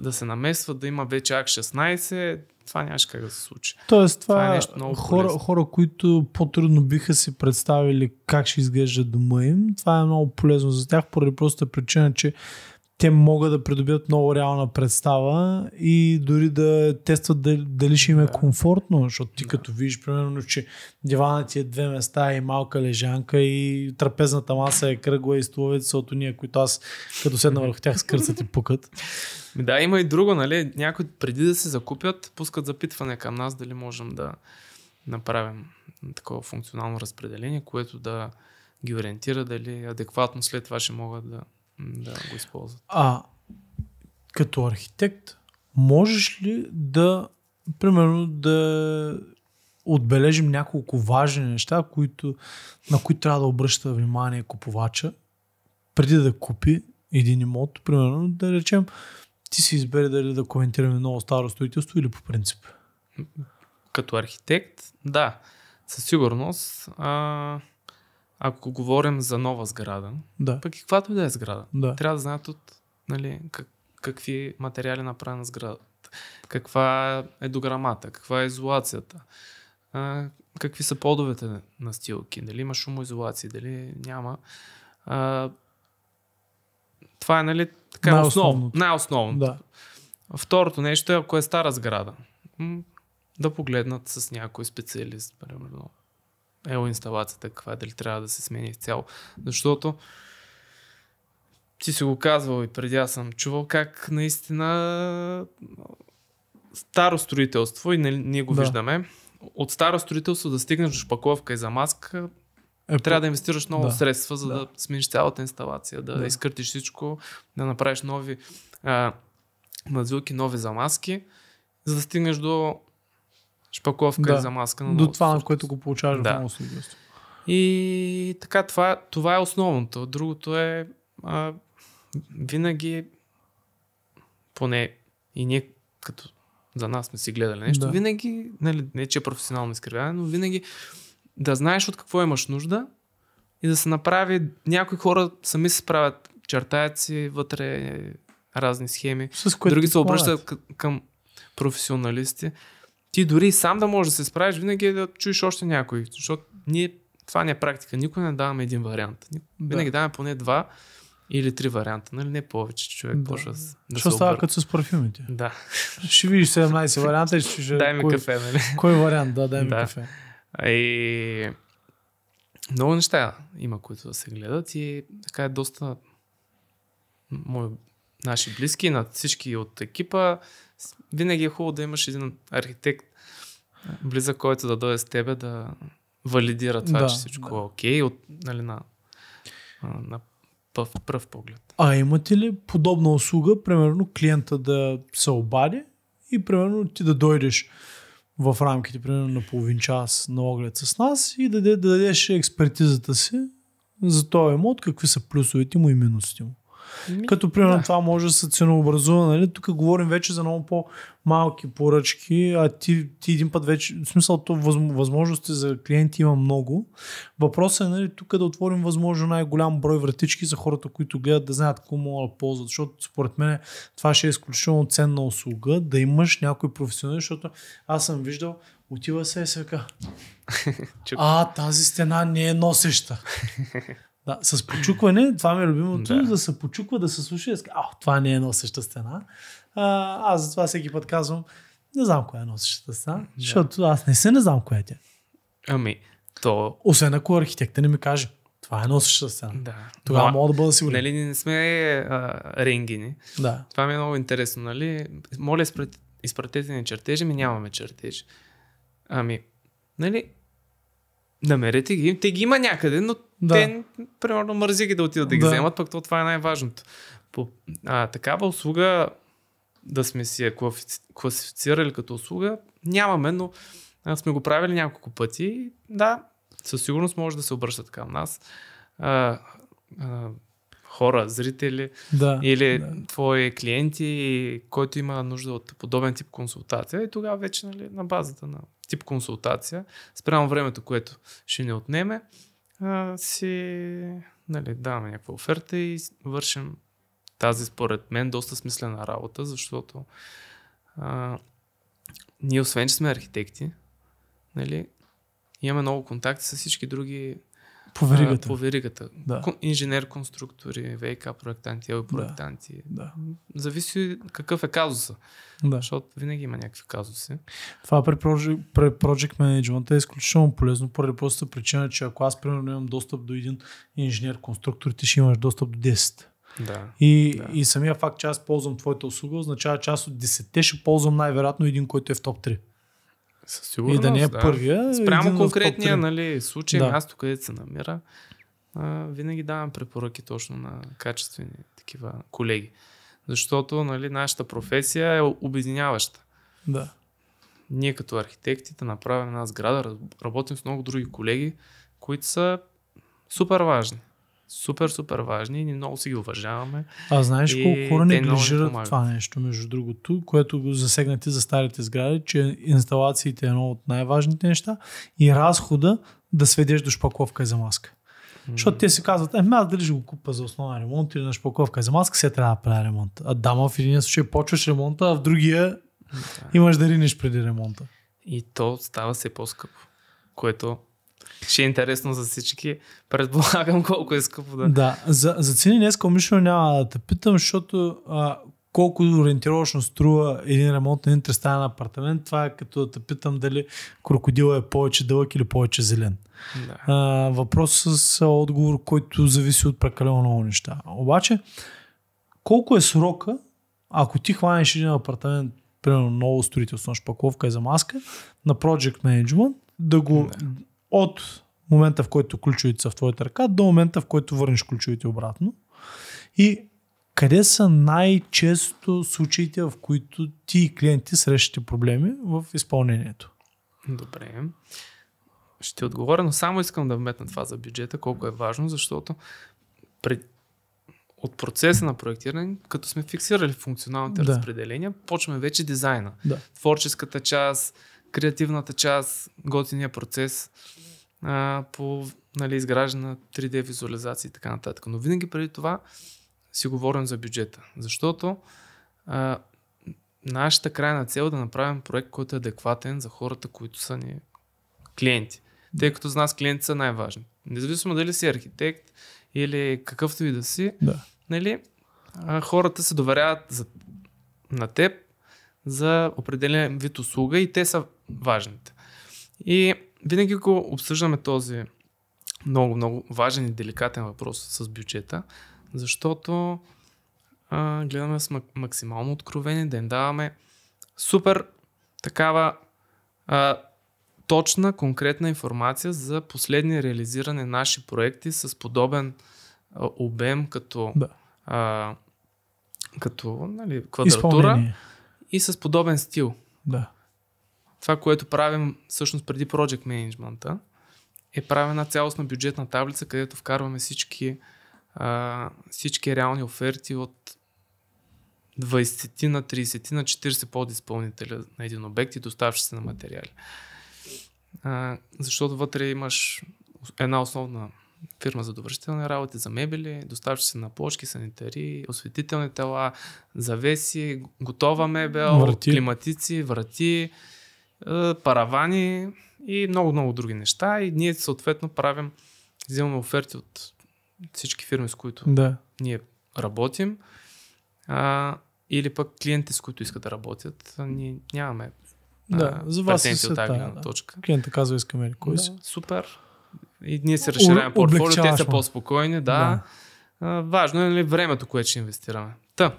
да се намесват, да има вече АК-16, това нямаше как да се случи. Тоест, това, Това е е нещо много хора, полезно. хора, които по-трудно биха си представили как ще изглежда дома им, това е много полезно за тях, поради простата причина, че те могат да придобият много реална представа и дори да тестват дали, дали ще им е Да. комфортно, защото ти Да. като видиш, примерно, че диванът ти е две места и малка лежанка и трапезната маса е кръгла и столовете са от уния, които аз като седна върху тях скърцат и пукат. Да, има и друго, нали? Някои преди да се закупят, пускат запитване към нас, дали можем да, направим такова функционално разпределение, което да ги ориентира дали адекватно след това ще могат да, да го използват. А като архитект, можеш ли да, примерно, да отбележим няколко важни неща, които, на които трябва да обръща внимание купувача, преди да купи един имот, примерно, да речем, ти си избере дали да коментираме ново старо строителство или по принцип. Като архитект, да, със сигурност. А, ако говорим за нова сграда, Да. пък и каквато и да е сграда, Да. трябва да знаят от нали, как, какви материали направи на сградата, каква е дограмата, каква е изолацията, а, какви са подовете на- стилки, дали има шумоизолации, дали няма. А, това е нали, така основно, Най-основното. най-основното. Да. Второто нещо е, ако е стара сграда, да погледнат с някой специалист, примерно. Ело инсталацията каква е, дали трябва да се смени изцяло. Защото ти си го казвал и преди аз съм чувал как наистина старо строителство и нали, ние го Да. виждаме. От старо строителство да стигнеш до шпакловка и замазка, Е, трябва да инвестираш много Да. средства, за да. Да. смениш цялата инсталация, да, Да. изкъртиш всичко, да направиш нови а, мазилки, нови замазки, за да стигнеш до шпакловка Да. и замазка на до това, на което го получаваш Да. в ново. И така, това, това е основното. Другото е а, винаги, поне и ние като за нас сме си гледали нещо, Да. винаги, нали, не че е професионално изкривяване, но винаги да знаеш от какво имаш нужда и да се направи, някои хора сами се справят, чертаят си вътре разни схеми, С други се обръщат към професионалисти. Ти дори сам да можеш да се справиш, винаги е да чуеш още някой, защото ние, това не е практика, никой не даваме един вариант. Ни- Да. Винаги даваме поне два или три варианта, нали? Не повече, че човек Да. почва да Що се става като с парфюмите? Да, Ще видиш 17 варианта и ще дай ми кой, кафе, нали? Кой вариант? Да, дай ми Да. кафе. И много неща има, които да се гледат и така е доста мои, наши близки, на всички от екипа. Винаги е хубаво да имаш един архитект близък, който да дойде с тебе да валидира това, Да, че всичко да. е окей, от, нали, на, на пръв, пръв поглед. А имате ли подобна услуга, примерно клиента да се обади и примерно ти да дойдеш в рамките примерно на половин час на оглед с нас и да, да дадеш експертизата си за този емот, какви са плюсовете му и минусите му. Ми, Като примерно да. това може да се ценообразува, нали? Тук говорим вече за много по-малки поръчки, а ти, ти един път вече, в смисъл, то възм- възможности за клиенти има много. Въпросът е, нали, тук да отворим възможно най-голям брой вратички за хората, които гледат да знаят какво могат да ползват, защото според мен това ще е изключително ценна услуга, да имаш някой професионалист, защото аз съм виждал, отива се и се ка. Чук. А, тази стена не е носеща. Да, с почукване, това ми е любимото, Да. да. се почуква, да се слуша и да се а, това не е носеща стена. А, аз затова всеки път казвам, не знам коя е носещата стена, Да. защото аз не се не знам коя е тя. Ами, то... Освен ако архитекта не ми каже, това е носещата стена. Да. Тогава Ма, мога да бъда сигурен. Нали, не сме а, ренгини. Да. Това ми е много интересно, нали? Моля, изпрат- изпратете ни чертежи, ми нямаме чертежи. Ами, нали? Намерете ги. Те ги има някъде, но Да. те, примерно, мързи ги да отидат да ги Да. вземат, пък то това е най-важното. По а, такава услуга, да сме си я класи- класифицирали като услуга, нямаме, но а, сме го правили няколко пъти. Да, със сигурност може да се обръщат към нас. А, а, хора, зрители, Да. или да. твои клиенти, който има нужда от подобен тип консултация. И тогава вече нали, на базата на тип консултация, спрямо времето, което ще ни отнеме, си нали, даваме някаква оферта и вършим тази, според мен, доста смислена работа, защото а, ние, освен че сме архитекти, нали, имаме много контакти с всички други По а, веригата. по веригата. Да. Кон- Инженер-конструктори, ВК проектанти, ел проектанти. Да. Зависи какъв е казуса, да. защото винаги има някакви казуси. Това при Project, при project Management е изключително полезно, поради простата причина, че ако аз примерно имам достъп до един инженер-конструктор, ти ще имаш достъп до 10. Да. И, Да. и самия факт, че аз ползвам твоята услуга, означава част от 10 ще ползвам най-вероятно един, който е в топ 3. Със сигурност, И да не е първия. Спрямо конкретния нали, случай, Да. да. място, където се намира, а, винаги давам препоръки точно на качествени такива колеги. Защото нали, нашата професия е обединяваща. Да. Ние като архитекти да направим една сграда, работим с много други колеги, които са супер важни. Супер, супер важни и много си ги уважаваме. А знаеш И колко хора неглижират помагат. това нещо, между другото, което го засегнати за старите сгради, че инсталациите е едно от най-важните неща и разхода да сведеш до шпакловка и за маска. Защото те си казват, е, аз дали ще го купа за основен ремонт или на шпакловка и за маска, се трябва да правя ремонт. А дама в един случай почваш ремонта, а в другия имаш да ринеш преди ремонта. И то става все по-скъпо. Което ще е интересно за всички. Предполагам колко е скъпо да. Да, за, за цени днес умишлено няма да те питам, защото а, колко ориентировъчно струва един ремонт на един тристаен апартамент, това е като да те питам дали крокодила е повече дълъг или повече зелен. да. А, въпрос с отговор, който зависи от прекалено много неща. Обаче, колко е срока, ако ти хванеш един апартамент, примерно ново строителство на шпакловка и за маска, на Project Management, да го от момента, в който ключовите са в твоята ръка, до момента, в който върнеш ключовите обратно. И къде са най-често случаите, в които ти и клиенти срещате проблеми в изпълнението? Добре. Ще отговоря, но само искам да вметна това за бюджета, колко е важно, защото пред... от процеса на проектиране, като сме фиксирали функционалните да. разпределения, почваме вече дизайна. Да. Творческата част, креативната част, готиния процес а, по нали, изграждане на 3D визуализации и така нататък. Но винаги преди това си говорим за бюджета. Защото а, нашата крайна цел е да направим проект, който е адекватен за хората, които са ни клиенти. Тъй като за нас клиенти са най-важни. Независимо дали си архитект или какъвто и да си, Да. нали, а, хората се доверяват за, на теб за определен вид услуга и те са важните. И винаги го обсъждаме този много, много важен и деликатен въпрос с бюджета, защото а, гледаме да сме максимално откровени, да им даваме супер такава а, точна, конкретна информация за последни реализирани наши проекти с подобен а, обем като, Да. а, като нали, квадратура Изпълнение. И с подобен стил. Да. Това, което правим всъщност преди Project Management, е правим една цялостна бюджетна таблица, където вкарваме всички, а, всички реални оферти от 20 на 30 на 40 подизпълнителя на един обект и доставчици на материали. А, защото вътре имаш една основна фирма за довършителни работи, за мебели, доставчици на плочки, санитари, осветителни тела, завеси, готова мебел, Врати. климатици, врати, паравани и много-много други неща. И ние съответно правим, взимаме оферти от всички фирми, с които Да. ние работим, а, или пък клиенти, с които искат да работят. Ние нямаме Да, а, за вас претенции е от тази тая, гледна да. точка. Клиента казва, искаме ли кой си. Да, супер. И ние се разширяваме портфолио, те са по-спокойни, да. А, важно е нали, времето, което ще инвестираме. Та,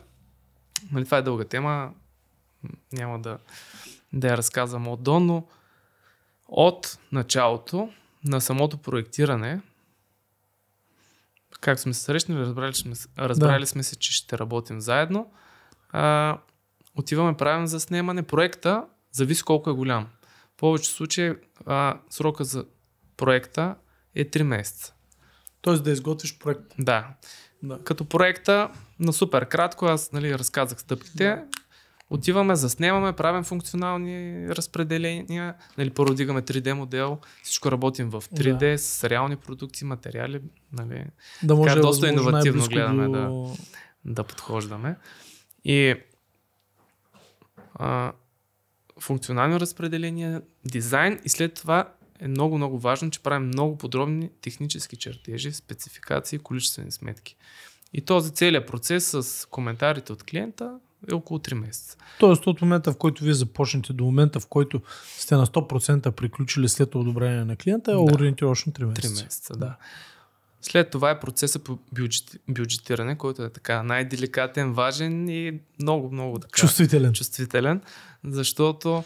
нали, това е дълга тема, няма да, да я разказвам от до, но от началото на самото проектиране, как сме се срещнали, разбрали, сме, се- разбрали Да. сме се, че ще работим заедно. А, отиваме, правим заснемане. Проекта зависи колко е голям. В повече случаи а, срока за проекта е 3 месеца. Тоест да изготвиш проект. Да. Да. Като проекта, на супер кратко, аз нали, разказах стъпките. Отиваме, заснемаме, правим функционални разпределения, нали, породигаме 3D модел, всичко работим в 3D Да. с реални продукти, материали, нали, Да може Така, доста иновативно гледаме, до... да подхождаме. И а, функционално разпределение, дизайн и след това е много, много важно, че правим много подробни технически чертежи, спецификации, количествени сметки. И този целият процес с коментарите от клиента е около 3 месеца. Тоест от момента, в който вие започнете до момента, в който сте на 100% приключили след одобрение на клиента, е Да. ориентировъчно 3 месеца. 3 месеца, да. След това е процеса по бюджет, бюджетиране, който е така най-деликатен, важен и много, много така Чувствителен. чувствителен, защото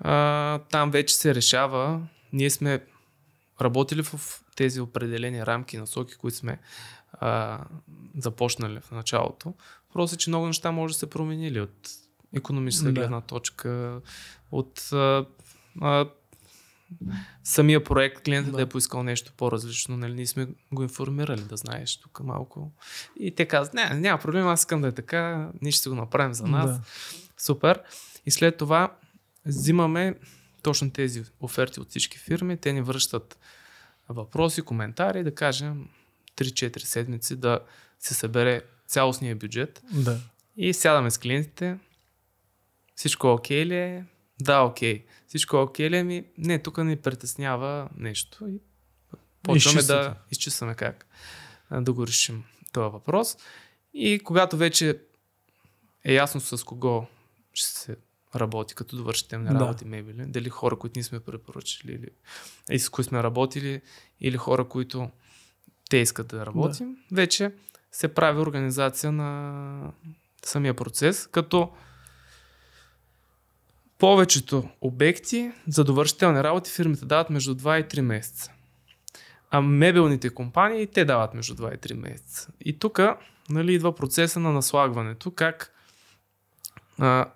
а, там вече се решава. Ние сме работили в тези определени рамки, насоки, които сме а, започнали в началото. Просто, е, че много неща може да се променили от економическа Да. гледна точка, от а, а, самия проект, клиентът да. Да. е поискал нещо по-различно, нали, ние сме го информирали да знаеш тук малко. И те казват, не, няма проблем, аз искам да е така, ние ще го направим за нас. Да. Супер. И след това взимаме точно тези оферти от всички фирми, те ни връщат въпроси, коментари, да кажем 3-4 седмици да се събере цялостния бюджет Да. и сядаме с клиентите. Всичко окей ли е? Да, окей. Всичко окей ли е? Ми, не, тук ни притеснява нещо и почваме да изчистваме как да го решим този въпрос. И когато вече е ясно с кого ще се работи като довършителни Да. работи мебели, дали хора, които ние сме препоръчали или и с които сме работили, или хора, които те искат да работим, вече се прави организация на самия процес, като повечето обекти за довършителни работи фирмите дават между 2 и 3 месеца. А мебелните компании те дават между 2 и 3 месеца. И тук нали, идва процеса на наслагването, как а,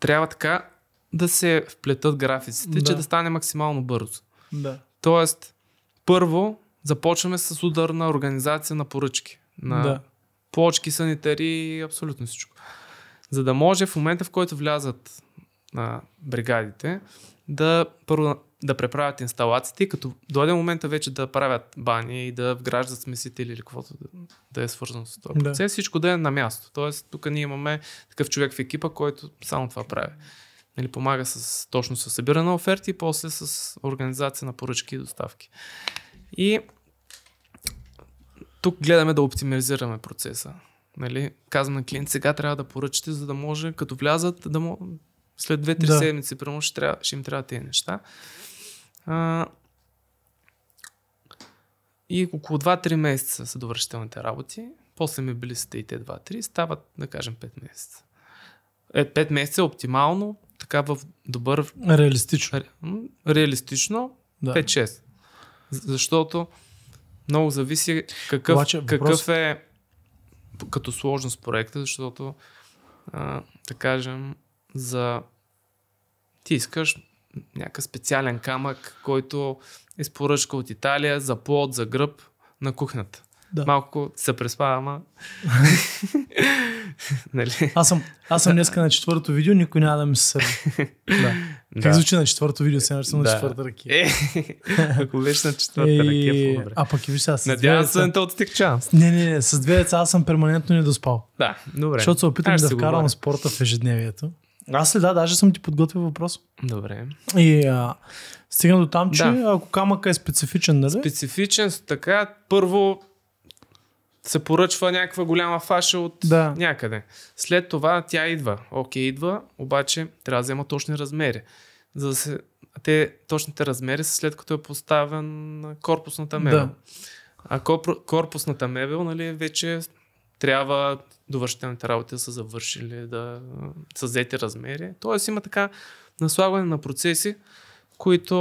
трябва така да се вплетат графиците, Да. че да стане максимално бързо. Да. Тоест, първо започваме с ударна организация на поръчки. На Да. плочки, санитари, абсолютно всичко. За да може в момента, в който влязат на бригадите, да, първо, да преправят инсталациите като дойде момента вече да правят бани и да вграждат смесители или каквото да, да е свързано с този Да. процес, всичко да е на място. Тоест, тук ние имаме такъв човек в екипа, който само това прави. Нали, помага с, точно с събиране на оферти и после с организация на поръчки и доставки. И тук гледаме да оптимизираме процеса. Нали? Казвам на клиент, сега трябва да поръчате, за да може, като влязат, да му... след 2-3 Да. седмици, примерно, ще, трябва, ще им трябва тези неща. А... И около 2-3 месеца са довършителните работи. После сте и те 2-3, стават, да кажем, 5 месеца. Е, 5 месеца е оптимално, така в добър Реалистично. ре- реалистично Да. 5-6. З- Защото много зависи какъв, Обаче въпрос- какъв е като сложност проекта, защото а, да кажем за ти искаш някакъв специален камък, който е с поръчка от Италия за плод, за гръб на кухнята. Да. Малко се преспава, ама... нали? Аз съм, аз съм днеска на четвърто видео, никой няма да ми се сърди. да. Как звучи на четвърто видео, сега съм на четвърта ръкия. Е, ако беше на четвърта ръка, е по-добре. а пък и виж сега, Надявам се да не те отстекчавам. Не, не, не, с две деца аз съм перманентно недоспал. Да, добре. Защото се опитвам Аз да говоря. спорта в ежедневието. Аз ли да, даже съм ти подготвил въпрос. Добре. И а, стигна до там, че Да. ако камъка е специфичен, нали? Специфичен, така, първо се поръчва някаква голяма фаша от Да. някъде. След това тя идва. Окей, идва, обаче трябва да взема точни размери. За да се... Те точните размери са след като е поставен на корпусната мебел. Да. А корпу- корпусната мебел, нали, вече трябва довършителните работи да са завършили, да са взети размери. Тоест има така наслагване на процеси, които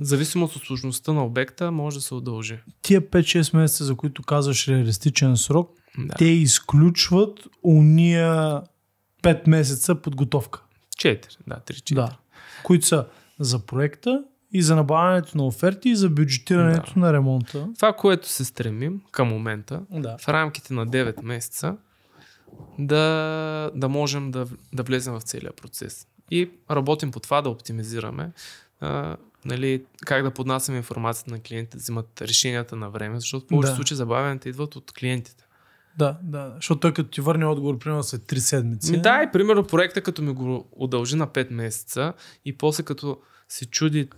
в зависимост от сложността на обекта може да се удължи. Тия 5-6 месеца, за които казваш реалистичен срок, Да. те изключват уния 5 месеца подготовка. 4, да, 3-4. Да. Които са за проекта и за набавянето на оферти и за бюджетирането на ремонта. Това, което се стремим към момента, Да. в рамките на 9 месеца, да, да можем да, да влезем в целия процес. И работим по това да оптимизираме а, нали, как да поднасяме информацията на клиентите, да взимат решенията на време, защото в повечето Да. случаи забавянията идват от клиентите. Да, да. Защото той като ти върне отговор, примерно след 3 седмици. Ми, да, и примерно проекта като ми го удължи на 5 месеца и после като се чуди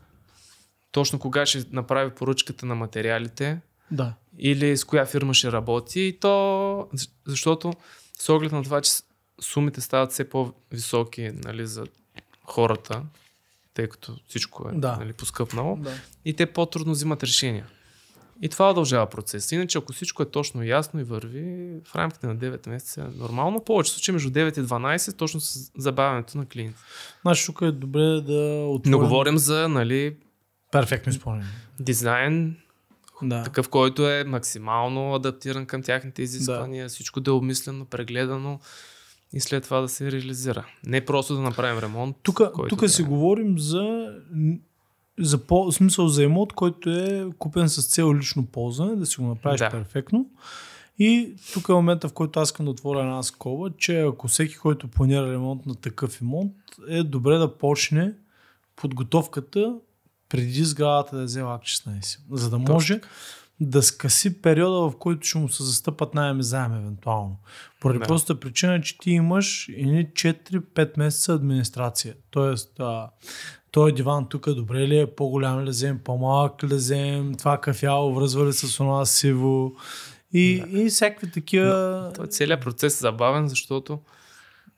точно кога ще направи поръчката на материалите, да. или с коя фирма ще работи. И то, защ- защото с оглед на това, че сумите стават все по-високи нали, за хората, тъй като всичко е Да. нали, поскъпнало, да. и те по-трудно взимат решения. И това удължава процеса. Иначе, ако всичко е точно ясно и върви, в рамките на 9 месеца е нормално. Повече случаи между 9 и 12, точно с забавянето на клиента. Значи тук е добре да отворим... Но говорим за нали, Перфектно изпълнение. дизайн, Да. такъв, който е максимално адаптиран към тяхните изисквания, всичко да е обмислено, прегледано и след това да се реализира. Не просто да направим ремонт. Тук, да си е. говорим за, за по, смисъл за имот, който е купен с цел лично ползване, да си го направиш Да. перфектно. И тук е момента, в който аз искам да отворя една скоба, че ако всеки, който планира ремонт на такъв имот, е добре да почне подготовката преди сградата да взема акт 16. За да може да скъси периода, в който ще му се застъпат найеми заем евентуално. Поради Да. простата причина, че ти имаш едни 4-5 месеца администрация. Тоест, а, той диван тук добре ли е, по-голям ли да вземем, по-малък ли да вземем, това кафяло връзва ли с това сиво и, и всякакви такива... Той целият процес е забавен, защото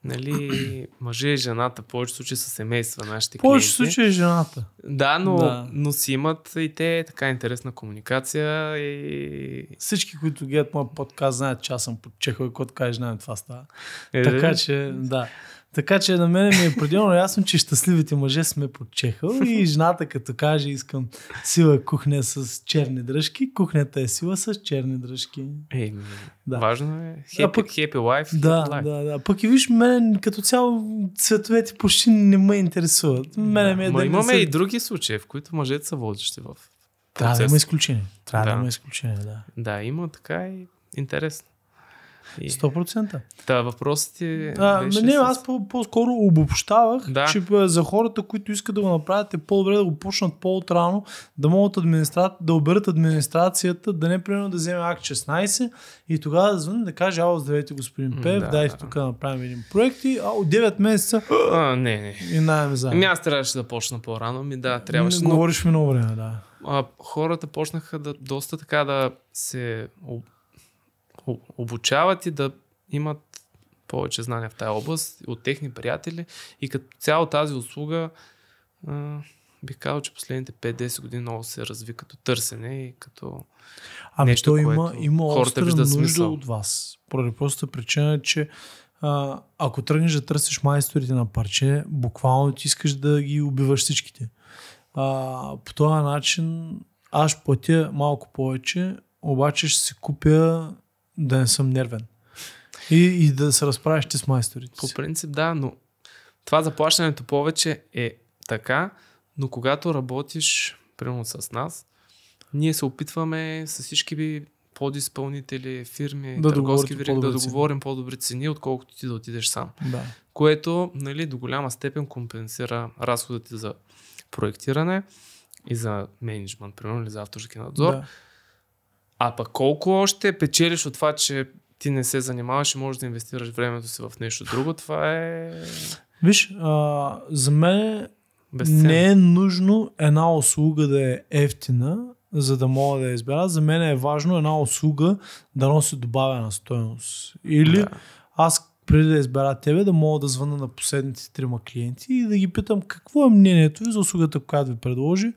нали, мъже и жената, в повечето случаи са семейства, нашите клиенти. случаи е жената. Да, но, Да. но си имат и те така интересна комуникация и... Всички, които гледат моят подкаст, знаят, че аз съм под Чехова и когато кажеш, знаем това става. Е, Така че, да. Така че на мен ми е пределно ясно, че щастливите мъже сме под Чехъл и жената като каже искам сила кухня с черни дръжки, кухнята е сила с черни дръжки. Е, Да. да. Важно е А happy, пък- happy life, Да, happy life. да, да. Пък и виж, мен като цяло цветовете почти не ме интересуват. Мене ми е Ма да имаме са- и други случаи, в които мъжете са водещи в Трябва да процес. има изключение. Трябва да, Да. има изключение, да. Да, има така и интересно. И... 100%. Та, въпросът ти А, беше не, аз по- по-скоро обобщавах, Да. че за хората, които искат да го направят, е по-добре да го почнат по-отрано, да могат администра... да оберат администрацията, да не примерно да вземе акт 16 и тогава да звъни да каже, ало, здравейте господин Пев, да. дайте тук да направим един проект и а, от 9 месеца А, не, не. и найем заедно. Ами аз трябваше да почна по-рано, ми да, трябваше. Не Но, Говориш ми много време, да. а, хората почнаха да доста така да се об, обучават и да имат повече знания в тази област от техни приятели и като цяло тази услуга а, бих казал, че последните 5-10 години много се разви като търсене и като... Ами Нещо, то има, което има хората виждат нужда смисъл. от вас. Поради простата причина, че а, ако тръгнеш да търсиш майсторите на парче, буквално ти искаш да ги убиваш всичките. А, по този начин аз платя малко повече, обаче ще си купя да не съм нервен. И, и да се разправиш ти с майсторите По принцип, да, но това заплащането повече е така, но когато работиш, примерно с нас, ние се опитваме с всички ви подизпълнители, фирми, Да търговски вериги да договорим по-добри цени, отколкото ти да отидеш сам. Да. Което нали, до голяма степен компенсира разходите за проектиране и за менеджмент, примерно, или за авторски надзор. Да. А пък колко още печелиш от това, че ти не се занимаваш и можеш да инвестираш времето си в нещо друго, това е Виж, а, за мен безценно. Не е нужно една услуга да е ефтина, за да мога да я избера. За мен е важно една услуга да носи добавена стоеност. Или Да. аз преди да избера тебе, да мога да звъна на последните трима клиенти и да ги питам какво е мнението ви за услугата, която ви предложи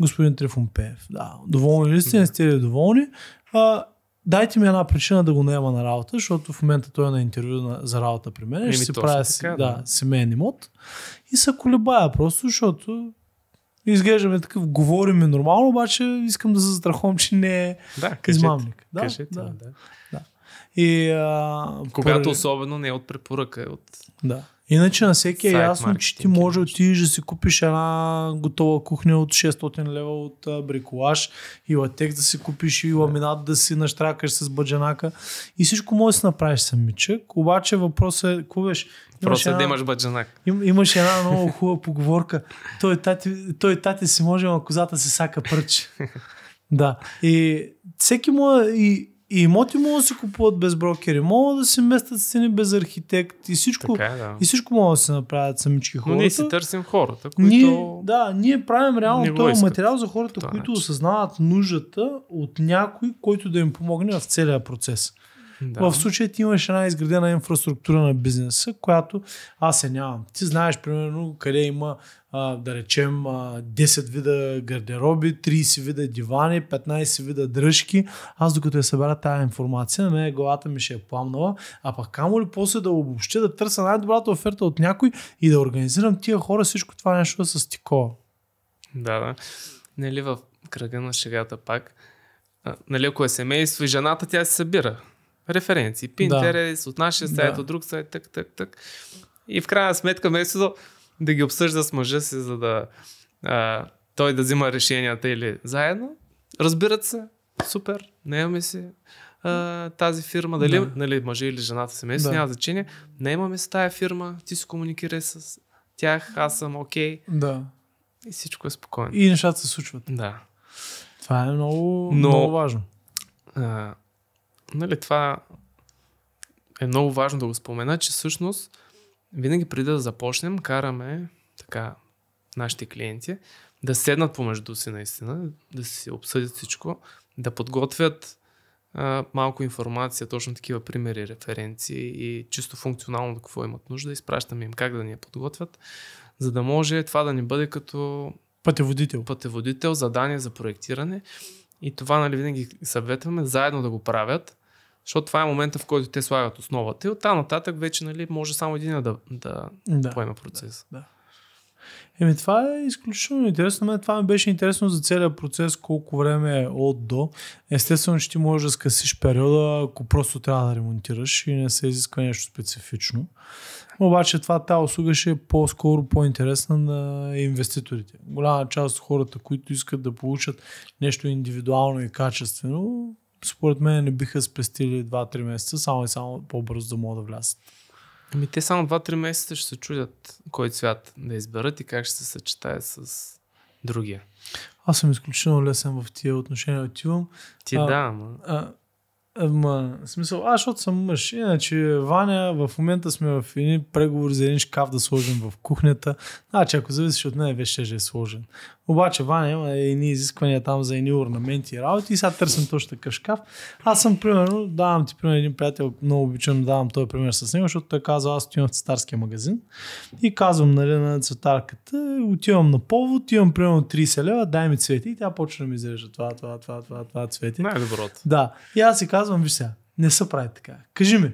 господин Трифон Пеев. Да, доволни ли сте, не сте ли доволни? А, дайте ми една причина да го наема на работа, защото в момента той е на интервю на, за работа при мен. Ще си точно правя така, да. да, семейен имот. И се колебая просто, защото изглеждаме такъв, говориме нормално, обаче искам да се застраховам, че не е Да, кажете. измамник. Да, кажете, да. да. И, а, Когато поради- особено не е от препоръка, е от... Да. Иначе на всеки е ясно, че ти маркетинг може да отидеш да си купиш една готова кухня от 600 лева от а, бриколаж и латекс да си купиш и ламинат да си наштракаш с баджанака и всичко може да си направиш самичък, обаче въпросът е, какво беше? Просто е да имаш баджанак. Им, имаше една много хубава поговорка. Той тати, той тати си може, а козата си сака пръч. да. И всеки може и, и имоти могат да се купуват без брокери, могат да се местят стени без архитект и всичко, Така е, да. и всичко могат да се направят самички Но хората. ние си търсим хората, които... Ние, да, ние правим реално този материал за хората, по този които начин. осъзнават нуждата от някой, който да им помогне в целия процес. да. В случая ти имаш една изградена инфраструктура на бизнеса, която аз я нямам. Ти знаеш, примерно, къде има а, да речем, а, 10 вида гардероби, 30 вида дивани, 15 вида дръжки. Аз докато я събера тази информация, на мен главата ми ще е пламнала, а пък камо ли после да обобщя, да търся най-добрата оферта от някой и да организирам тия хора всичко това нещо да с тикова. Да, да. Нали в кръга на шегата пак, а, нали ако е семейство и жената, тя се събира. Референции, Pinterest, да. от нашия сайт, Да. от друг сайт, так, так, так. И в крайна сметка, вместо да ги обсъжда с мъжа си, за да а, той да взима решенията или заедно, разбират се, супер, наемаме си а, тази фирма, дали Да. нали, мъжа или жената семейство, Да. няма значение, наемаме с тая фирма, ти си комуникирай с тях, аз съм окей Да. и всичко е спокойно. И нещата се случват. Да. Това е много, Но- много важно. А, нали, това е много важно да го спомена, че всъщност винаги преди да започнем, караме така нашите клиенти да седнат помежду си наистина, да си обсъдят всичко, да подготвят а, малко информация, точно такива примери, референции и чисто функционално до какво имат нужда, изпращаме им как да ни я подготвят, за да може това да ни бъде като Пътеводител. пътеводител, задание за проектиране. И това нали, винаги съветваме заедно да го правят, защото това е момента, в който те слагат основата. И оттам нататък вече нали, може само един да, да Да. поеме процес. Еми, това е изключително интересно. Мен това ми беше интересно за целият процес, колко време е от до. Естествено, че ти можеш да скъсиш периода, ако просто трябва да ремонтираш и не се изисква нещо специфично. Обаче това тази услуга ще е по-скоро по-интересна на инвеститорите. Голяма част от хората, които искат да получат нещо индивидуално и качествено, според мен не биха спестили 2-3 месеца, само и само по-бързо да могат да влязат. Ами те само 2-3 месеца ще се чудят кой цвят да изберат и как ще се съчетае с другия. Аз съм изключително лесен в тия отношения. Отивам, Ти А, да, ама... А, смисъл, аз защото съм мъж. Иначе, Ваня, в момента сме в едни преговори за един шкаф да сложим в кухнята. Значи, ако зависиш от мен, вече ще е сложен. Обаче, Ваня има едни изисквания там за едни орнаменти и работи и сега търсим точно такъв шкаф. Аз съм, примерно, давам ти пример един приятел, много обичам да давам този пример с него, защото той казва, аз отивам в цветарския магазин и казвам нали, на цветарката, отивам на повод, имам примерно 30 лева, дай ми цвети и тя почва да ми изрежда това, това, това, това, това цвети. Най-доброто. Да. И аз си казвам, виж сега, не се прави така. Кажи ми,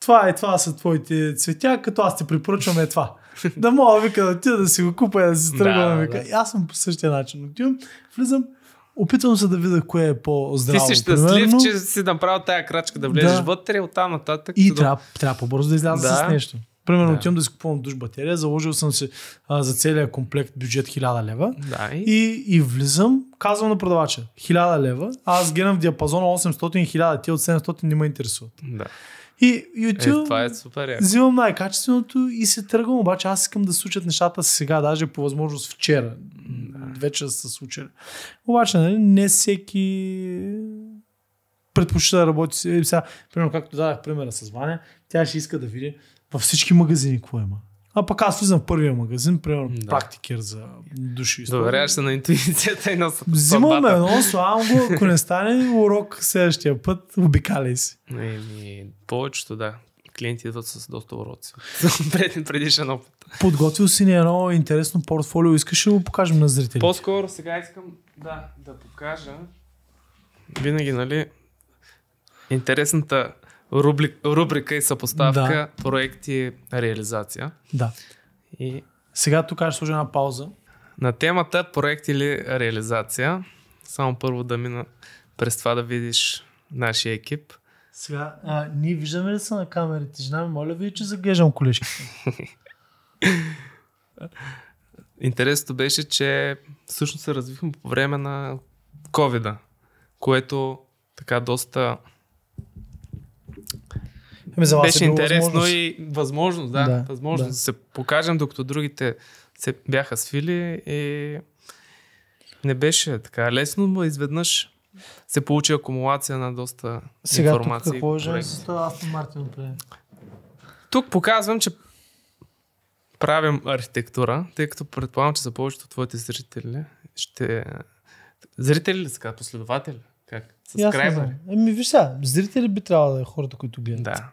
това е това са твоите цветя, като аз ти препоръчвам е това. Да мога, вика, да отида да си го купа и да си тръгвам. Да, вика. да. И аз съм по същия начин. Отивам, влизам, опитвам се да видя кое е по-здраво. Ти си щастлив, примерно. че си направил тая крачка да влезеш Да. вътре, оттам нататък. И да- трябва, трябва по-бързо да изляза Да. с нещо. Примерно Да. отивам да си купувам душ батерия, заложил съм си а, за целия комплект бюджет 1000 лева. Да, и... И, и влизам, казвам на продавача 1000 лева, аз гледам в диапазона 800 и 1000, те от 700 не ме интересуват. да. И, Е, отивам, това е супер. яко. взимам най-качественото и се тръгвам, обаче аз искам да случат нещата сега, даже по възможност вчера. Вече са се случили. Обаче, нали, не всеки предпочита да работи. Е, сега, примерно, както дадах примера с Ваня, тя ще иска да види във всички магазини какво има. А пък аз влизам в първия магазин, примерно Да. практикер за души. Доверяваш се на интуицията и на съ- Взимам съдбата. едно, слагам го, ако не стане урок следващия път, обикаляй си. Еми, повечето, да. Клиенти идват с доста уроци. от Пред, предишен опит. Подготвил си ни едно интересно портфолио, искаш ли да го покажем на зрителите? По-скоро сега искам да, да покажа винаги, нали, интересната рубрик, рубрика и съпоставка Да. проекти реализация. Да. И Сега тук ще сложа една пауза. на темата проект или реализация, само първо да мина през това да видиш нашия екип. Сега, а, ние виждаме ли са на камерите? Жена ми, моля ви, че заглеждам колешките. Интересното беше, че всъщност се развихме по време на covid което така доста Еми, за вас беше е интересно възможност. и възможност, да, Да, възможност да. да. се покажем, докато другите се бяха свили и не беше така лесно, но изведнъж се получи акумулация на доста Сега тук информация. какво е с това Астон Мартин? Тук показвам, че правим архитектура, тъй като предполагам, че за повечето от твоите зрители ще... Зрители ли са, последователи? Как? Знам. Еми, виж сега, зрители би трябвало да е хората, които гледат. Да.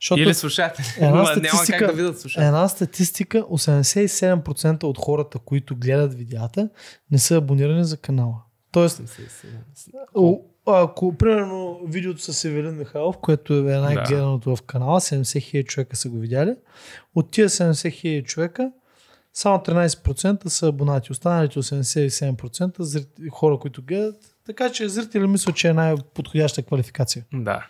Защото Или слушатели. една Ама Няма статистика- как да видят слушатели. една статистика, 87% от хората, които гледат видеята, не са абонирани за канала. Тоест, О, ако, примерно, видеото с Евелин Михайлов, което е най-гледаното в канала, 70 хиляди човека са го видяли, от тия 70 хиляди човека, само 13% са абонати. Останалите 87% зрители, хора, които гледат. Така че зрители мисля, че е най-подходяща квалификация. Да.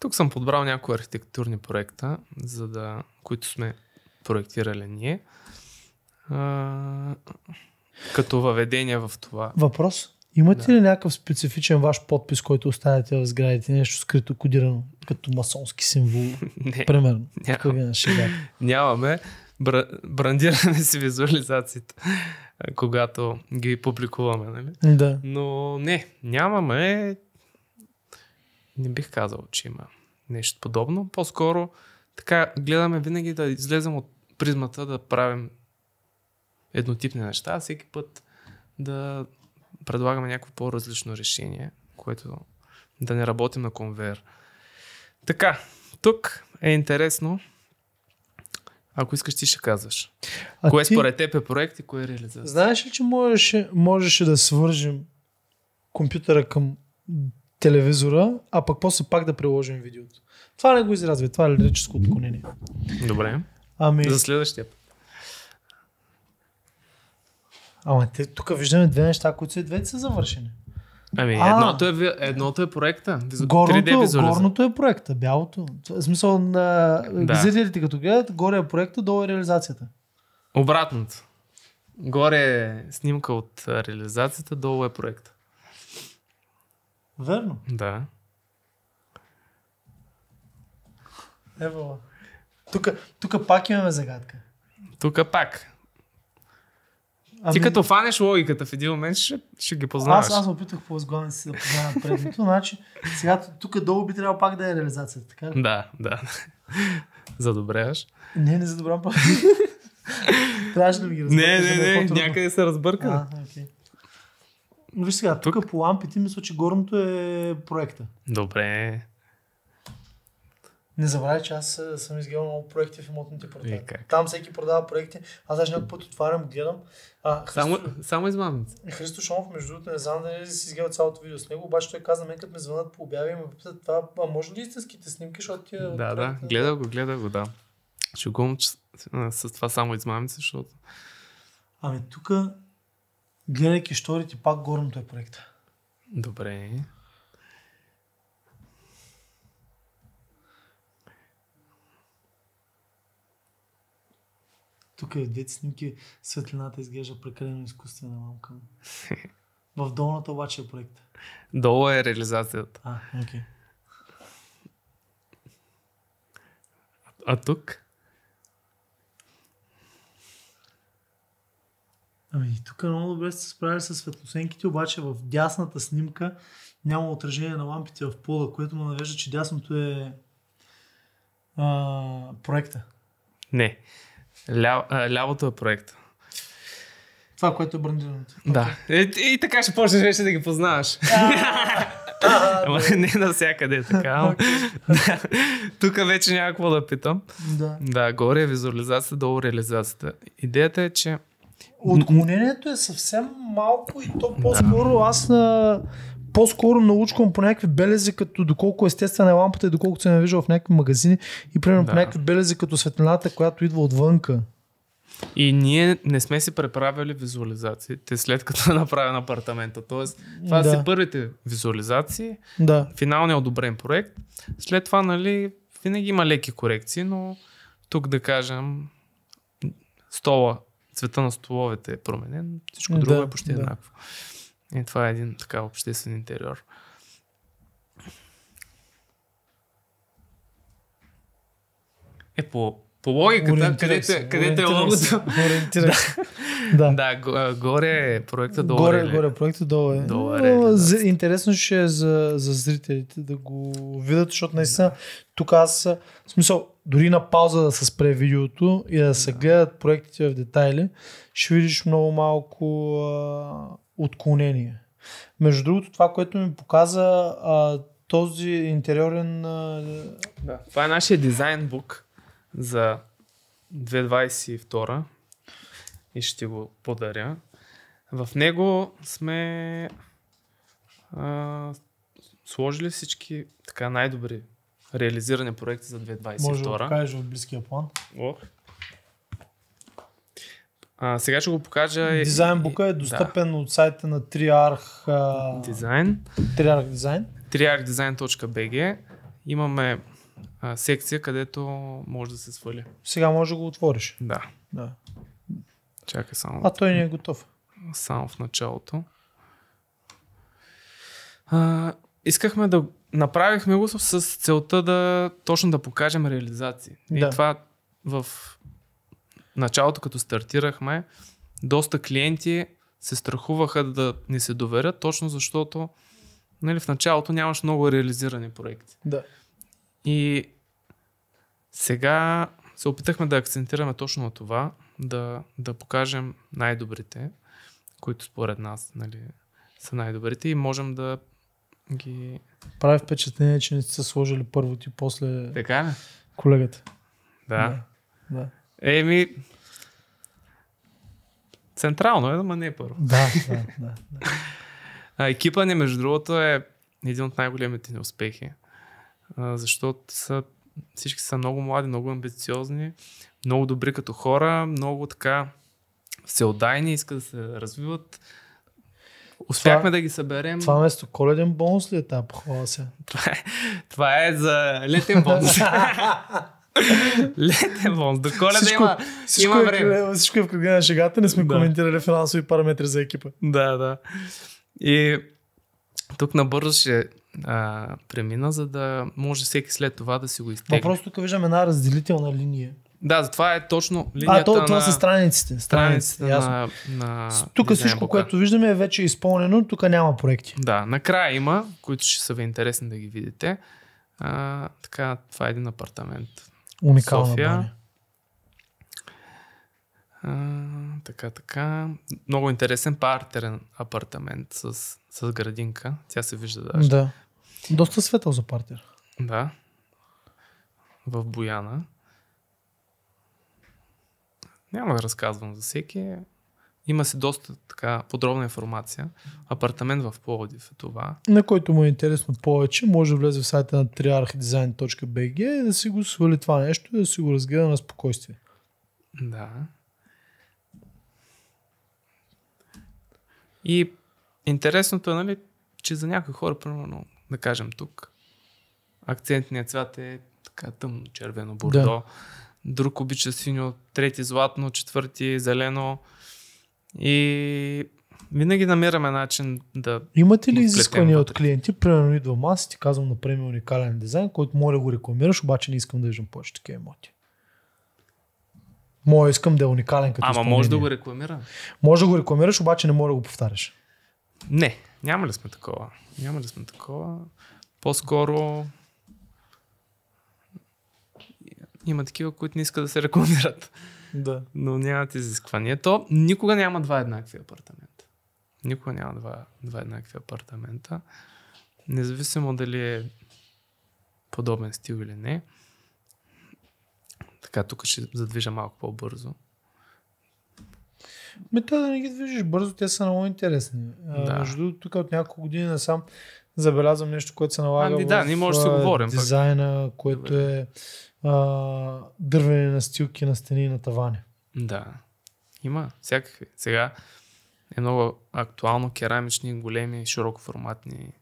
Тук съм подбрал някои архитектурни проекта, за да, които сме проектирали ние. А, като въведение в това. Въпрос? Имате Да. ли някакъв специфичен ваш подпис, който оставяте в сградите, нещо скрито кодирано, като масонски символ, Не, примерно? няма. Тук ви на шега. нямаме. Бра, брандираме си визуализациите, когато ги публикуваме. Нали? Да. Но не, нямаме. Не бих казал, че има нещо подобно. По-скоро така гледаме винаги да излезем от призмата да правим еднотипни неща, а всеки път да предлагаме някакво по-различно решение, което да не работим на конвейер. Така, тук е интересно. Ако искаш, ти ще казваш. А кое ти- според теб е проект и кое е реализация? Знаеш ли, че можеше, можеше да свържим компютъра към телевизора, а пък после пак да приложим видеото? Това не го изразва, това е лирическо отклонение. Добре. Ами, За следващия път. ама те, тук виждаме две неща, които са двете са завършени. Ами, А. едното е, едното е проекта. Визу... 3D Горното, горното е проекта, бялото. В смисъл на Да. зрителите като гледат, горе е проекта, долу е реализацията. Обратното. Горе е снимка от реализацията, долу е проекта. Верно. Да. Ево. Тук, тук пак имаме загадка. Тук пак. Ами, Ти като фанеш логиката в един момент, ще, ще ги познаваш. Аз, аз опитах по възглавен си да познавам предното, значи сега тук долу би трябвало пак да е реализацията, така ли? Да, да. Задобряваш. Не, не задобрям па. Трябваше да ми ги разбереш. Не, не, е не, по-трудно. някъде се разбърка. А, окей. Но Виж сега, тук по лампите мисля, че горното е проекта. Добре. Не забравяй, че аз съм изгледал много проекти в имотните портали. Там всеки продава проекти. Аз даже някой път отварям, гледам. А, Само, Христо, само измамници. Христо Шонов, между другото, не знам дали си изгледа цялото видео с него, обаче той каза, мен като ме звънат по обяви и ме питат това, а може ли истинските снимки, защото тия... Да, да. проекта- Гледа го, гледа го, да. Шугувам че, с това само измамници, защото Ами тук, гледайки шторите, пак горното е проекта. Добре. Тук е в двете снимки светлината изглежда прекалено изкуствена мамка. В долната обаче е проекта. Долу е реализацията. А, окей. А тук? Ами тук много добре сте се справили с светлосенките, обаче в дясната снимка няма отражение на лампите в пола, което му навежда, че дясното е а, проекта. Не. Ля, а, лявото е проекта. Това, което е брандираното. Да. И, и така ще почнеш вече да ги познаваш. Ама не навсякъде е така. Тук вече няма какво да питам. Да. Да, горе е визуализацията, долу реализацията. Идеята е, че Отклонението е съвсем малко и то по-скоро аз на по-скоро научкам по някакви белези, като доколко естествена е лампата и доколко се навижда в някакви магазини и примерно по Да. някакви белези като светлината, която идва отвънка. и ние не сме си преправили визуализациите след като е направен апартамента. Тоест, това Да. са първите визуализации, Да. финалният одобрен проект. След това, нали, винаги има леки корекции, но тук да кажем, стола, цвета на столовете е променен, всичко Да, друго е почти да. еднакво. И това е един така обществен интериор. Е, по, по логиката, където, се, е- където е се, логото. Се. Да. Да, го- а, горе е проекта долу. Горе, реле. горе проекта, долу е. Долу е Но, за, интересно ще е за, за зрителите да го видят, защото наистина тук аз, в смисъл, дори на пауза да се спре видеото и да се гледат проектите в детайли, ще видиш много малко а, отклонение. Между другото, това, което ми показа, а, този интериорен... А... Да. Това е нашия дизайн бук за 2022 и ще го подаря. В него сме а, сложили всички така най-добри реализирани проекти за 2022. Може да го покажеш в близкия план. Ох. А, сега ще го покажа. Дизайн бука е достъпен от сайта на Triarch, Да. а, Дизайн. Triarch Design. triarchdesign.bg Имаме а, секция, където може да се свали. Сега може да го отвориш. Да. Да. Чакай само. А той не е готов. само в началото. А, искахме да направихме го с целта да точно да покажем реализации. И Да. това в началото, като стартирахме, доста клиенти се страхуваха да ни се доверят, точно защото нали, в началото нямаш много реализирани проекти. Да. И сега се опитахме да акцентираме точно на това, да, да покажем най-добрите, които според нас нали, са най-добрите и можем да ги... Прави впечатление, че не сте сложили първо ти, после Така ли? колегата. Да. Да. Еми, централно е, ама не е първо. Да, да, да. да. А, екипа ни, между другото, е един от най-големите ни успехи. Защото са, всички са много млади, много амбициозни, много добри като хора, много така всеотдайни, искат да се развиват. Успяхме Това- да ги съберем. Това вместо коледен бонус ли е тази похвала се? Това е, това е за летен бонус. летен бонус. До коледа Всичко- има, Всичко, има е, време. кръг- всичко е в кръга на шегата, не сме Да. коментирали финансови параметри за екипа. Да, да. И тук набързо ще а, премина, за да може всеки след това да си го изтегне. Въпрос тук виждам една разделителна линия. Да, затова е точно линията А, то, това на са страниците. страниците ясно. на, на Тук всичко, бука. което виждаме е вече изпълнено, тук няма проекти. Да, накрая има, които ще са ви интересни да ги видите. А, така, това е един апартамент. Уникална София. баня. А, така, така. Много интересен партерен апартамент с, с градинка. Тя се вижда даже. Да. Доста светъл за партер. Да. В Бояна. Няма да разказвам за всеки. Има се доста така подробна информация. Апартамент в Пловдив е това. На който му е интересно повече, може да влезе в сайта на triarchdesign.bg и да си го свали това нещо и да си го разгледа на спокойствие. Да. И интересното е, нали, че за някои хора, примерно, да кажем тук, акцентният цвят е така тъмно червено бордо. Да. Друг обича синьо, трети златно, четвърти зелено. И винаги намираме начин да... Имате ли изисквания от клиенти? Примерно идвам аз и ти казвам, направи ми уникален дизайн, който може да го рекламираш, обаче не искам да виждам повече такива имоти. Моя искам да е уникален като Ама може да го рекламира. Може да го рекламираш, обаче не може да го повтаряш. Не, няма ли сме такова? Няма ли сме такова? По-скоро има такива, които не искат да се рекламират, Да. но нямат изисквания. То никога няма два еднакви апартамента. Никога няма два, два еднакви апартамента. Независимо дали е подобен стил или не. Така, тук ще задвижа малко по-бързо. Ме да не ги движиш бързо, те са много интересни. Да. Между другото, тук от няколко години насам забелязвам нещо, което се налага Ами да, в ние може да а, говорим пък. дизайна, което е а, дървени настилки на стени и на тавани. Да. Има всякакви. Сега е много актуално керамични, големи, широкоформатни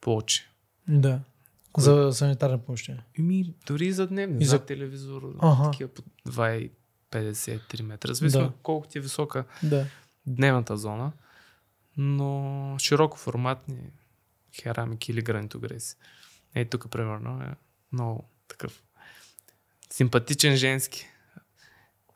плочи. Да. Кое? За санитарни помещения. Ими, дори за дневни, И за- за телевизор, Ага. такива по 2,53 метра. Зависимо Да. колко ти е висока Да. дневната зона, но широкоформатни керамики или гранитогреси. Ей, тук примерно е много такъв симпатичен женски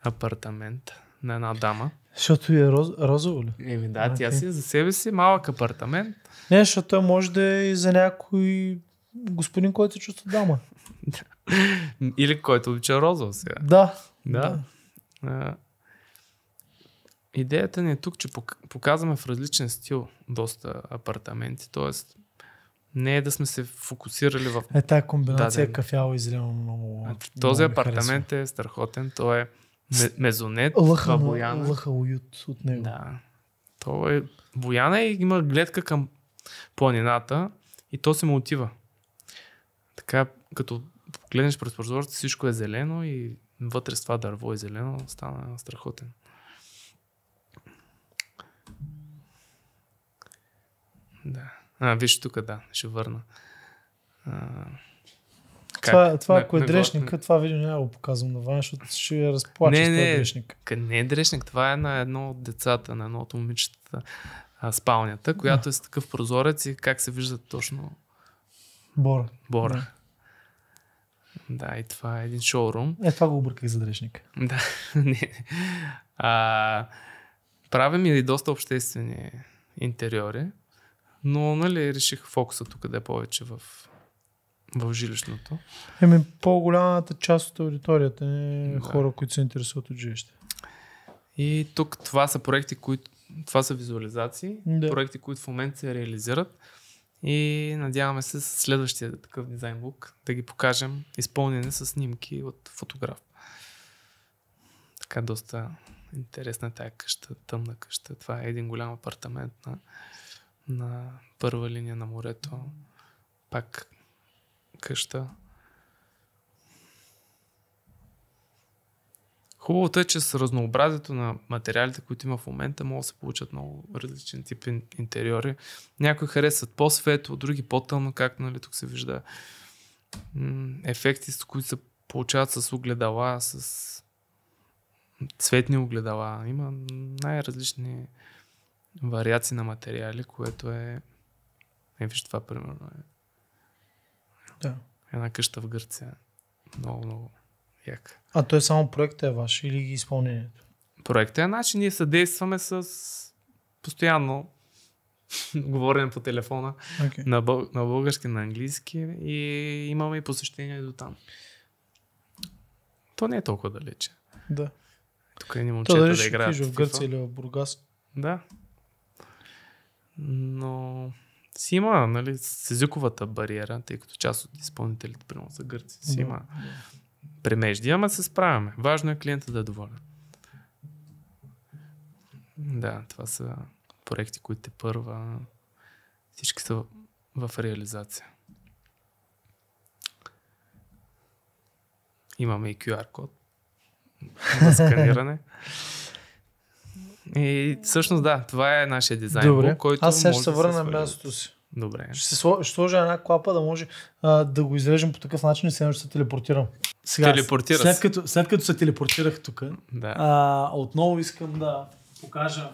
апартамент на една дама. Защото е роз, розово ли? Еми да, тя Окей. си е за себе си малък апартамент. Не, защото той може да е и за някой господин, който се чувства дама. Или който обича розово сега. Да. Да. А, идеята ни е тук, че пок- показваме в различен стил доста апартаменти, т.е. не е да сме се фокусирали в... Е, тая комбинация Да, да. кафяво и зелено много. Този много апартамент е страхотен. Той е ме- мезонет. Лъха, Бояна. лъха уют от него. Да. То е Бояна и има гледка към планината и то се му отива. Така, като погледнеш през прозореца, всичко е зелено и вътре с това дърво е зелено, стана страхотен. Да. А, виж тук, да, ще върна. А, Това, това На- ако е на дрешника, това видео няма да го показвам на Ваня, защото ще я разплача Не, не. дрешник. Не е дрешник, това е на едно от децата, на едно от момичетата а, спалнята, която е с такъв прозорец и как се вижда точно Бора. бора. Да, и това е един шоурум. Е, това го обърках за дрешник. Да, не. А, правим и доста обществени интериори, но нали, реших фокуса тук да е повече в, в жилищното. Еми, по-голямата част от аудиторията е Да. хора, които се интересуват от жилище. И тук това са проекти, които това са визуализации, Да. проекти, които в момента се реализират и надяваме се с следващия такъв дизайн бук да ги покажем изпълнени с снимки от фотограф. Така доста интересна е тая къща, тъмна къща. Това е един голям апартамент на, на първа линия на морето. Пак къща. Хубавото е, че с разнообразието на материалите, които има в момента, могат да се получат много различен тип ин- интериори. Някои харесват по-светло, други по-тъмно, както нали, тук се вижда м- ефекти, които се получават с огледала, с цветни огледала. Има най-различни вариации на материали, което е... Е, виж това, примерно, е Да. една къща в Гърция. Много, много яка. А той само проектът е ваш или изпълнението? проекта е начин. Ние съдействаме с постоянно говорене по телефона Okay. на, бъл... на български, на английски и имаме и посещение до там. То не е толкова далече. Да. Тук е ни То момчета дали да ще играят. в. Гърция или в Бургас? Да. Но си има, нали, с езиковата бариера, тъй като част от изпълнителите, примерно са гърци, си Да. има премежди, ама се справяме. Важно е клиента да е доволен. Да, това са проекти, които те първа всички са в, реализация. Имаме и QR код за сканиране. И всъщност да, това е нашия дизайн Добре. бук, който Аз сега ще се върна на мястото си. Добре. Ще сложа една клапа да може а, да го изрежем по такъв начин и сега ще се телепортирам. Сега, Телепортира след като, след като се телепортирах тук, Да. а, отново искам да покажа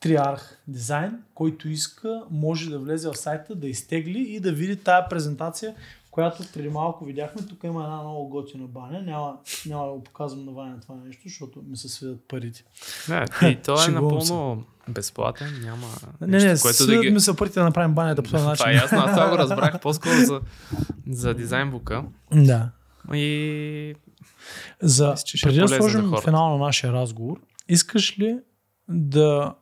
Триарх дизайн, който иска, може да влезе в сайта, да изтегли и да види тая презентация, която преди малко видяхме. Тук има една много готина баня. Няма, няма да го показвам на Ваня това нещо, защото ми се свидат парите. Да, и то е напълно безплатен, няма Не, не, нещо, което да ги... ми се парите да направим банята по този начин. Това е ясно, аз това го разбрах по-скоро за, за дизайн бука. Да. И За, Мисля, че е преди да сложим хората. финал на нашия разговор, искаш ли да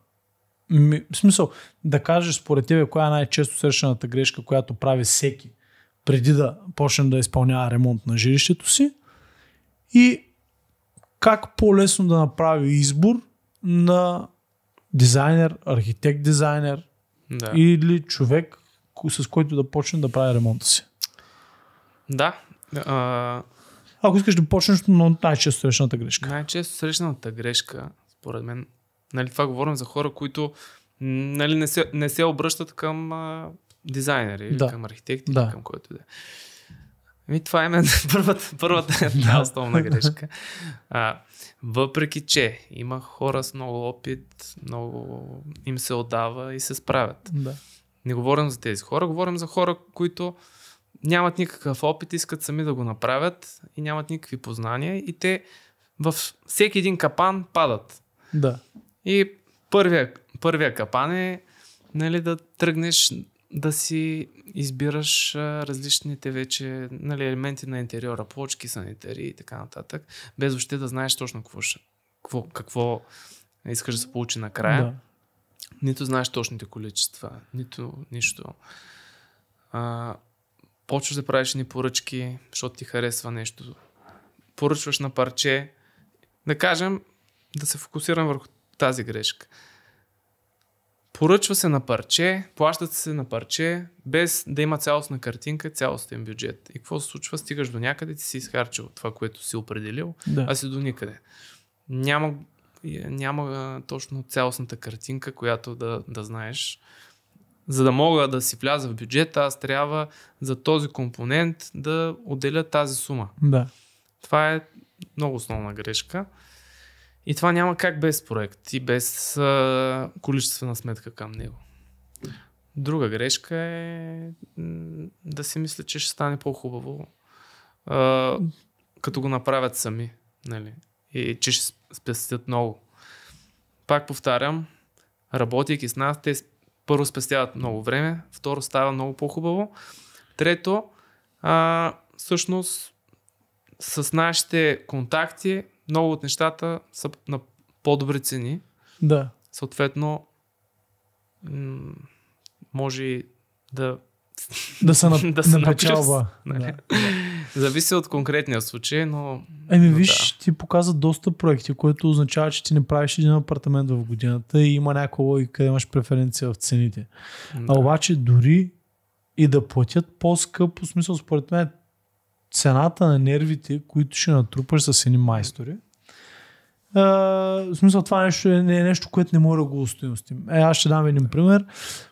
ми, в смисъл, да кажеш според тебе коя е най-често срещаната грешка, която прави всеки преди да почне да изпълнява ремонт на жилището си и как по-лесно да направи избор на дизайнер, архитект-дизайнер да. или човек, с който да почне да прави ремонта си. Да. А, Ако искаш да почнеш, но най-често срещаната грешка. най-често срещаната грешка, според мен, нали, това говорим за хора, които нали, не, се, не се обръщат към а, дизайнери, Да. към архитекти, Да. към който да е. Ами, това е първата, първата една основна грешка. А, въпреки, че има хора с много опит, много им се отдава и се справят. Да. Не говорим за тези хора, говорим за хора, които нямат никакъв опит, искат сами да го направят и нямат никакви познания и те във всеки един капан падат. Да. И първия, първия капан е нали, да тръгнеш да си избираш различните вече нали, елементи на интериора, плочки, санитари и така нататък, без въобще да знаеш точно какво, какво, какво искаш да се получи накрая. Да. Нито знаеш точните количества, нито нищо. а, почваш да правиш ни поръчки, защото ти харесва нещо. Поръчваш на парче. Да кажем, да се фокусирам върху тази грешка. Поръчва се на парче, плащат се на парче, без да има цялостна картинка, цялостен бюджет. И какво се случва? Стигаш до някъде, ти си изхарчил това, което си определил, Да. а си до никъде. Няма, няма а, точно цялостната картинка, която да, да знаеш. За да мога да си вляза в бюджета, аз трябва за този компонент да отделя тази сума. Да. Това е много основна грешка. И това няма как без проект и без а, количествена сметка към него. Друга грешка е да си мисля, че ще стане по-хубаво, а, като го направят сами. Нали? И че ще спестят много. Пак повтарям, работейки с нас, те първо спестяват много време, второ става много по-хубаво. Трето, а, всъщност с нашите контакти много от нещата са на по-добри цени. Да. Съответно, м- може и да... Да се, на, Да да напечат, напечалва. нали? Да. Зависи от конкретния случай, но... Еми но виж, ти показа доста проекти, което означава, че ти не правиш един апартамент в годината и има някаква логика, имаш преференция в цените. Да. А обаче дори и да платят по-скъпо, смисъл според мен цената на нервите, които ще натрупаш с едни майстори, а, в смисъл това нещо е, не е нещо, което не може да го устоимостим. Е, аз ще дам един пример.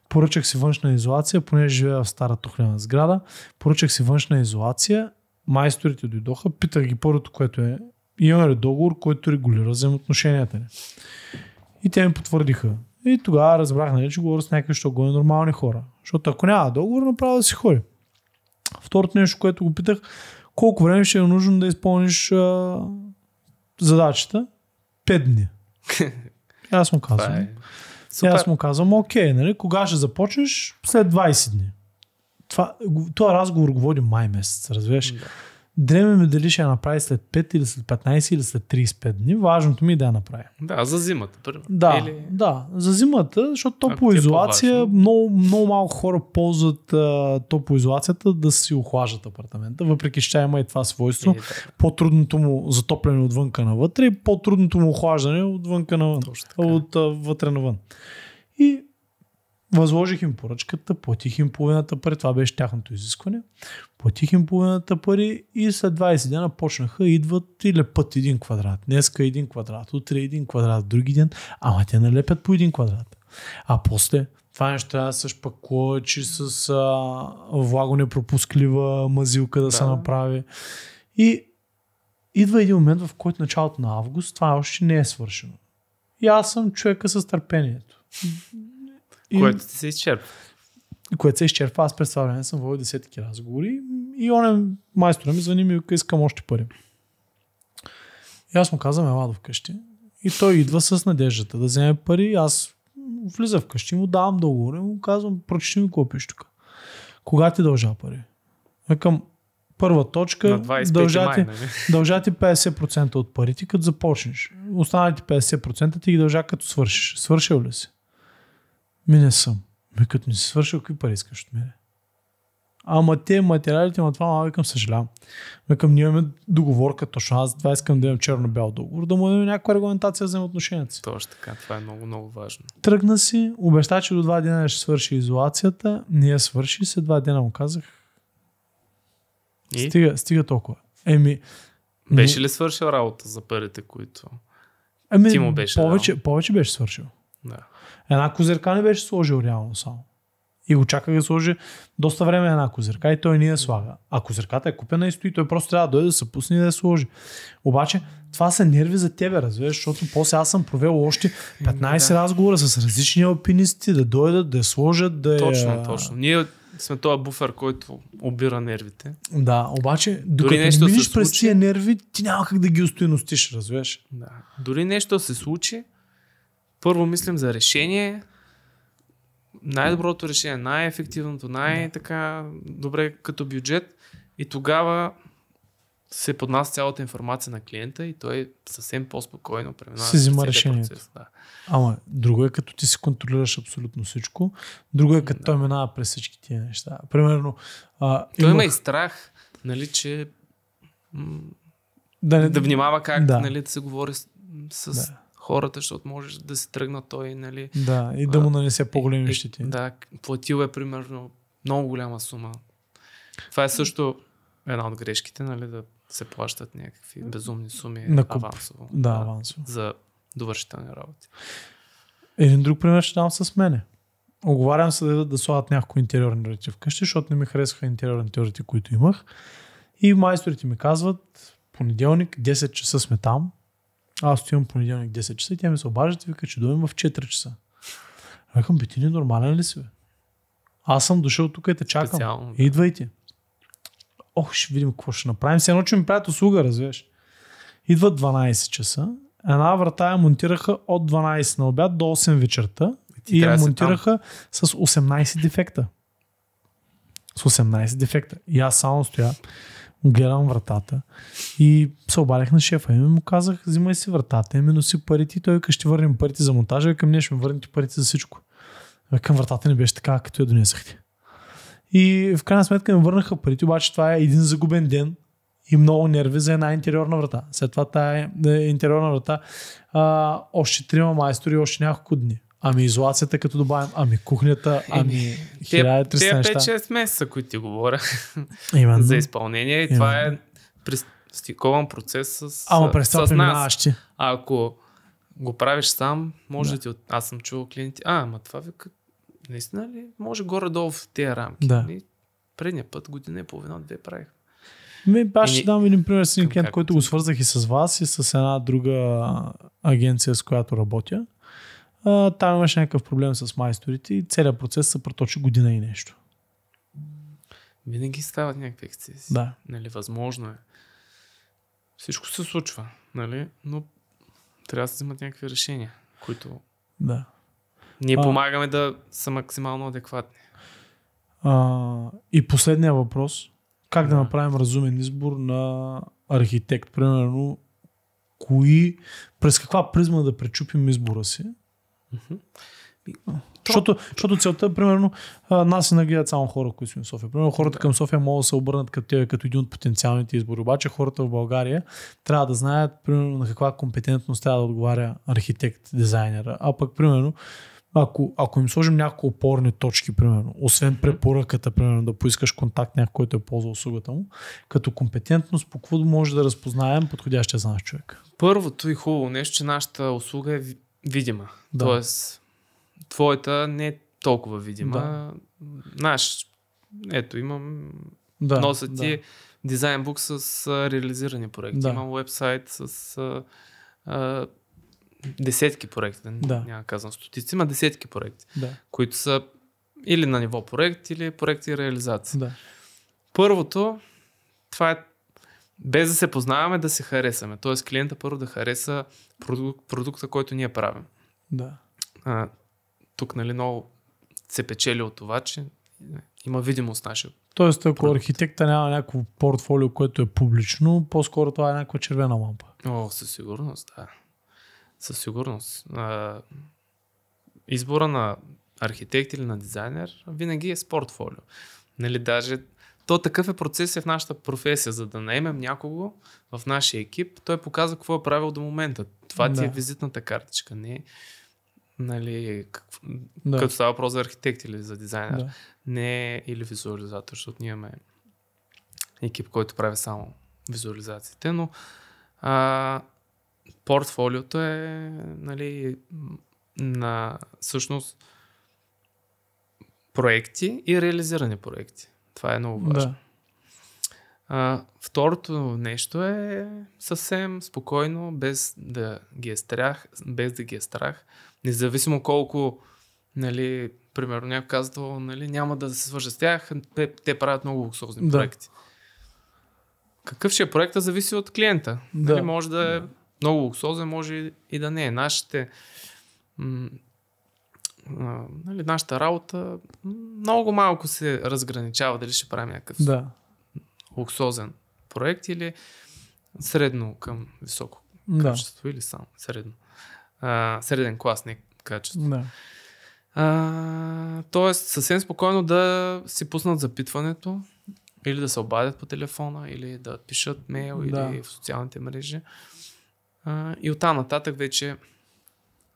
Поръчах си външна изолация, понеже живея в стара тухлена сграда. Поръчах си външна изолация, майсторите дойдоха, питах ги първото, което е, имаме ли договор, който регулира взаимоотношенията ни. И те ми потвърдиха. И тогава разбрах, нали, че говоря с някакви, що го нормални хора. Защото ако няма договор, направо да си ходи. Второто нещо, което го питах, колко време ще е нужно да изпълниш а, задачата? Пет дни. Аз му Това казвам. е супер. аз му казвам, окей, нали, кога ще започнеш? След 20 дни. Това, този разговор го води май месец, разбираш? Да. Дреме ми дали ще я направи след 5 или след 15 или след 35 дни. Важното ми е да я направи. Да, за зимата. Първо. Да, Или... да, за зимата, защото е топлоизолация, по-важно. много, много малко хора ползват а, топлоизолацията да си охлаждат апартамента, въпреки че тя има и това свойство. Е, да, По-трудното му затопляне отвънка навътре и по-трудното му охлаждане отвънка навън. От а, вътре навън. И възложих им поръчката, платих им половината пари, това беше тяхното изискване. Платих им половината пари и след 20 дена почнаха, идват и лепат един квадрат. Днеска един квадрат, утре един квадрат, други ден, ама те налепят по един квадрат. А после това нещо трябва да се шпаклочи с а, влагонепропусклива мазилка да, да се направи. И идва един момент, в който началото на август това още не е свършено. И аз съм човека с търпението. И, Което ти се изчерпва. Което се изчерпва. Аз през това време съм водил десетки разговори и он е майстора ми звъни ми и искам още пари. И аз му казвам, ела до вкъщи. И той идва с надеждата да вземе пари. Аз влиза вкъщи, му давам договор и му казвам, прочети ми какво пише тук. Кога ти дължа пари? Викам, първа точка, На 25 дължа май, ти, нали? дължа ти 50% от парите, като започнеш. Останалите 50% ти ги дължа като свършиш. Свършил ли си? Ми не съм. Ми като не си свършил, какви пари искаш от мене? Ама те материалите, ма това, ама викам, съжалявам. Викам, ние имаме договорка, точно аз това искам да имам черно-бял договор, да му дадем някаква регламентация за взаимоотношенията си. Точно така, това е много, много важно. Тръгна си, обеща, че до два дена ще свърши изолацията, ние свърши, след два дена му казах, И стига, стига толкова. Еми, беше ли свършил работа за парите, които... ами, ти му беше повече, повече беше свършил. Да. Една козирка не беше сложил реално само. И го чаках да сложи доста време една козирка и той не я слага. А козирката е купена и стои, той просто трябва да дойде да се пусне и да я сложи. Обаче това са нерви за тебе, разбираш, защото после аз съм провел още 15 да. разговора с различни алпинисти, да дойдат, да я сложат, да я... Точно, точно. Ние сме този буфер, който обира нервите. Да, обаче, докато нещо не се минеш през случи- тия нерви, ти няма как да ги устойностиш, разбираш. Да. Дори нещо се случи, първо мислим за решение, най-доброто решение, най-ефективното, най-така добре като бюджет и тогава се поднася цялата информация на клиента и той съвсем по-спокойно преминава. Си взима решението. процес, Да. Ама, друго е като ти си контролираш абсолютно всичко. Друго е като Да. той минава през всички тия неща. Примерно, а, Той има имах- и страх, нали, че да, не, да внимава как Да. нали, да се говори с, с Да. Хората, защото може да се тръгна той, нали. да, и да му нанесе по-големи щети. Да, платил е примерно много голяма сума. Това е също една от грешките, нали, да се плащат някакви безумни суми На куп. авансово. Да, авансово. За довършителни работи. Един друг пример ще дам с мене. Оговарям се да, да слагат някакво интериорни уреди вкъщи, защото не ми харесаха интериорните уреди, които имах. И майсторите ми казват, понеделник, 10 часа сме там. Аз стоям понеделник 10 часа и тя ми се обаждат и вика, че дойдем в 4 часа. Викам, бе, ти не нормален ли си, бе? Аз съм дошъл тук и те чакам. Специално, да. Идвайте. Ох, ще видим какво ще направим. Все едно, че ми правят услуга, разбираш. Идват 12 часа. Една врата я монтираха от 12 на обяд до 8 вечерта. ти И я монтираха с 18 дефекта. С 18 дефекта. И аз само стоя, гледам вратата и се обадих на шефа. И му казах, взимай си вратата, и ми носи парите. И той вика, ще върнем парите за монтажа. Викам, ние ще ми върнете парите за всичко. Викам, вратата не беше така, като я донесахте. И в крайна сметка ми върнаха парите, обаче това е един загубен ден и много нерви за една интериорна врата. След това тая е, интериорна врата а, още трима майстори, още няколко дни. Ами изолацията като добавим, ами кухнята, ами 1300 те неща. 5-6 месеца, които ти говоря Именно. за изпълнение и това е стикован процес с, Ама през това с нас. ти. А ако го правиш сам, може Да. да ти... Аз съм чувал клиенти. А, ама това вика... Наистина ли? Може горе-долу в тези рамки. Да. Нали? Предния път, година и половина, две правих. Ми, аз И ще дам един пример с един клиент, който го свързах и с вас и с една друга агенция, с която работя. А, там имаше някакъв проблем с майсторите и целият процес се проточи година и нещо. Винаги стават някакви ексцесии. Да. Нали, възможно е. Всичко се случва, нали? Но трябва да се вземат някакви решения, които Да. ние А. помагаме да са максимално адекватни. А, и последния въпрос. Как да. Да. направим разумен избор на архитект? Примерно, кои, през каква призма да пречупим избора си? Защото, защото целта, примерно, нас не гледат само хора, които сме в София. Примерно, хората към София могат да се обърнат като тебе, като един от потенциалните избори. Обаче хората в България трябва да знаят, примерно, на каква компетентност трябва да отговаря архитект, дизайнера. А пък, примерно, ако, ако им сложим няколко опорни точки, примерно, освен препоръката, примерно, да поискаш контакт някой, който е ползвал услугата му, като компетентност, по какво може да разпознаем подходящия за наш човек? Първото и хубаво нещо, че нашата услуга е видима. Да. Тоест, твоята не е толкова видима. Наш, ето, имам, Да, да, носа да. ти дизайнбук с а, реализирани проекти. Да. Имам вебсайт с а, а, десетки проекти. Да. Да. Няма да казвам стотици, има десетки проекти, Да, които са или на ниво проект, или проекти и реализация. да, Първото, това е без да се познаваме, да се харесаме. Тоест клиента първо да хареса продук, продукта, който ние правим. да. А, тук нали много се печели от това, че има видимост нашия. Тоест, ако Продукт. архитекта няма някакво портфолио, което е публично, по-скоро това е някаква червена лампа. О, със сигурност, да. Със сигурност. А, избора на архитект или на дизайнер винаги е с портфолио. Нали, даже то такъв е процес и в нашата професия, за да наемем някого в нашия екип, той показва какво е правил до момента. Това ти е Да. визитната картичка, не нали, какво, Да. като става въпрос за архитект или за дизайнер. Да. не или визуализатор, защото ние имаме екип, който прави само визуализациите, но а, портфолиото е нали, на всъщност проекти и реализирани проекти. Това е много важно. Да. А, второто нещо е съвсем спокойно, без да ги е страх, без да ги е страх. Независимо колко, нали, примерно някой казва, нали, няма да се свържа с тях, те, те правят много луксозни Да. проекти. Какъв ще е проекта, зависи от клиента. Да. Нали, може да е много луксозен, може и да не е. Нашите, м- нали, нашата работа много малко се разграничава дали ще правим някакъв Да. луксозен проект или средно към високо Да. качество или само средно. А, среден клас, не качество. Да. А, тоест, съвсем спокойно да си пуснат запитването или да се обадят по телефона, или да пишат мейл, Да. или в социалните мрежи. А, и оттам нататък вече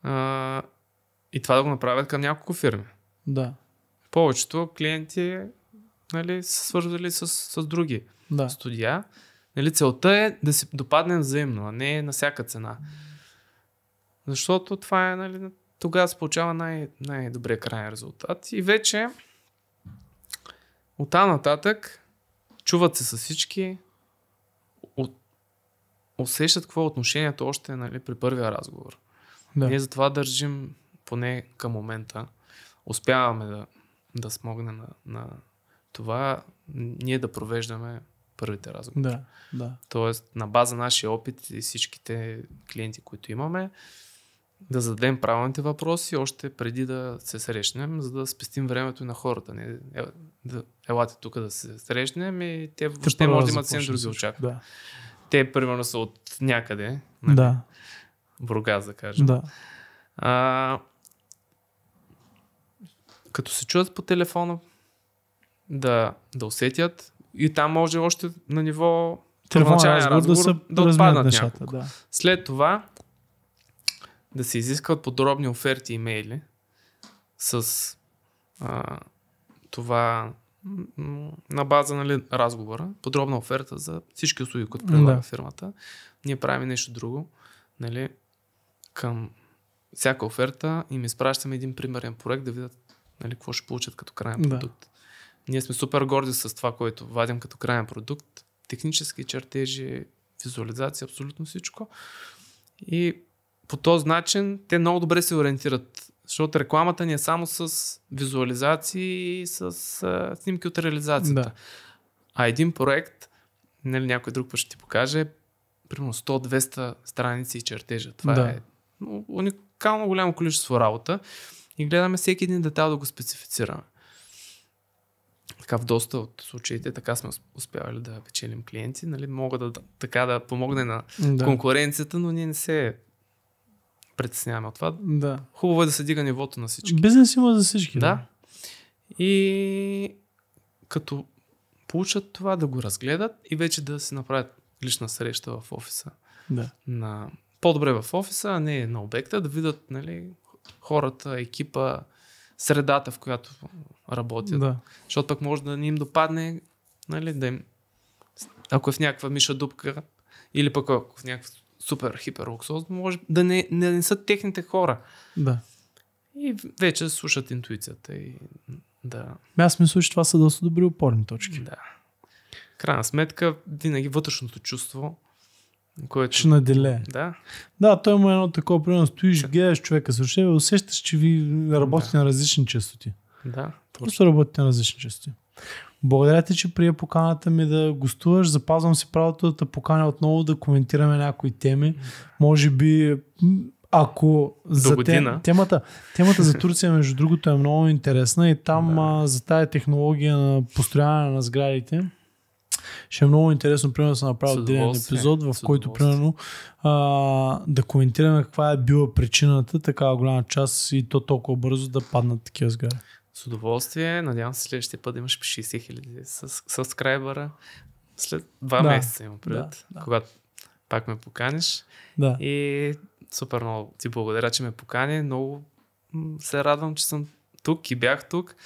а, и това да го направят към няколко фирми. Да. Повечето клиенти нали, са свързвали с, с други Да. студия. Нали, целта е да си допаднем взаимно, а не на всяка цена. Защото това е, нали, тогава се получава най- най-добрия крайен резултат. И вече от там нататък чуват се с всички, от, усещат какво е отношението още нали, при първия разговор. Да. Ние затова държим, поне към момента, успяваме да, да смогнем на, на това, ние да провеждаме първите разговори. Да. Да. Тоест, на база нашия опит и всичките клиенти, които имаме, да зададем правилните въпроси още преди да се срещнем, за да спестим времето на хората. Не, е, да, елате тук да се срещнем и те въобще може да имат съвсем други очаквания. Да. Те, примерно, са от някъде, нали, Да. Бургас, да кажем. Да. А, като се чуят по телефона, да, да усетят и там може още на ниво Телефонен разговор да разговор да отпаднат нещата. няколко. Да. След това да се изискват подробни оферти и имейли с а, това на база нали, разговора, подробна оферта за всички услуги, които предлага Да. фирмата. Ние правим нещо друго. Нали, към всяка оферта им изпращаме един примерен проект да видят нали, какво ще получат като крайен Да. продукт. Ние сме супер горди с това, което вадим като крайен продукт. Технически чертежи, визуализация, абсолютно всичко. И по този начин те много добре се ориентират. Защото рекламата ни е само с визуализации и с а, снимки от реализацията. Да. А един проект, нали, някой друг път ще ти покаже, примерно 100-200 страници и чертежа. Това Да. е уникално голямо количество работа и гледаме всеки един детайл да го специфицираме. Така в доста от случаите така сме успявали да печелим клиенти. Нали, мога да, така да помогне на Да. конкуренцията, но ние не се притесняваме от това. да. Хубаво е да се дига нивото на всички. Бизнес има за всички. Да. И като получат това да го разгледат и вече да се направят лична среща в офиса. Да. На... По-добре в офиса, а не на обекта, да видят нали, хората, екипа, средата, в която работят. Да. Защото пък може да не им допадне, нали, да им... Ако е в някаква миша дупка, или пък ако е в някакъв супер хипер луксозно, може да не, не, не са техните хора. Да. И вече слушат интуицията и да, Ами Аз мисля, че това са доста добри опорни точки. да. Крайна сметка, винаги вътрешното чувство, което... Ще наделее. Да, Да, той има едно такова, примерно, стоиш, гледаш човека с уши, усещаш, че ви работите на различни частоти. да. Просто работите на различни части. Благодаря ти, че прие поканата ми да гостуваш. Запазвам си правото да те поканя отново да коментираме някои теми. Може би, ако за година. Тем, темата, темата за Турция, между другото, е много интересна и там Да. а, за тая технология на построяване на сградите ще е много интересно, примерно, да се направи отделен епизод, в който, примерно, а, да коментираме каква е била причината такава голяма част и то толкова бързо да паднат такива сгради. С удоволствие. Надявам се следващия път имаш 60 хиляди сабскрайбъра. След два Да. месеца имам предвид, Да, да. когато пак ме поканиш. Да. И супер много ти благодаря, че ме покани. Много се радвам, че съм тук и бях тук.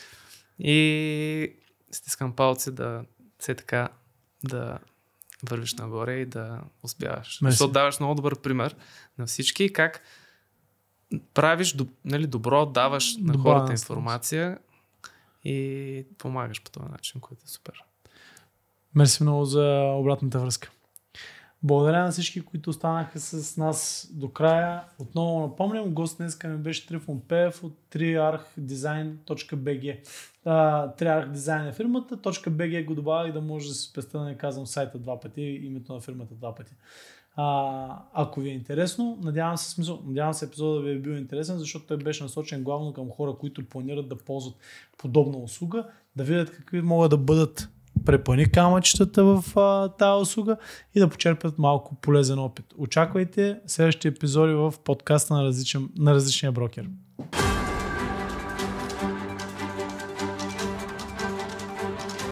И стискам палци да все така да вървиш нагоре и да успяваш. Мерси. Защото даваш много добър пример на всички и как правиш нали, добро, даваш на Добавена хората информация и помагаш по този начин, което е супер. Мерси много за обратната връзка. Благодаря на всички, които останаха с нас до края. Отново напомням, гост днеска ми беше Трифон Пев от triarchdesign.bg. А, Triarch Design е фирмата, .bg го добавих да може да се спеста да не казвам сайта два пъти, името на фирмата два пъти. А, ако ви е интересно, надявам се, смисъл, надявам се епизода ви е бил интересен, защото той беше насочен главно към хора, които планират да ползват подобна услуга, да видят какви могат да бъдат препани камъчетата в а, тази услуга и да почерпят малко полезен опит. Очаквайте следващите епизоди в подкаста на, различен, на различния брокер.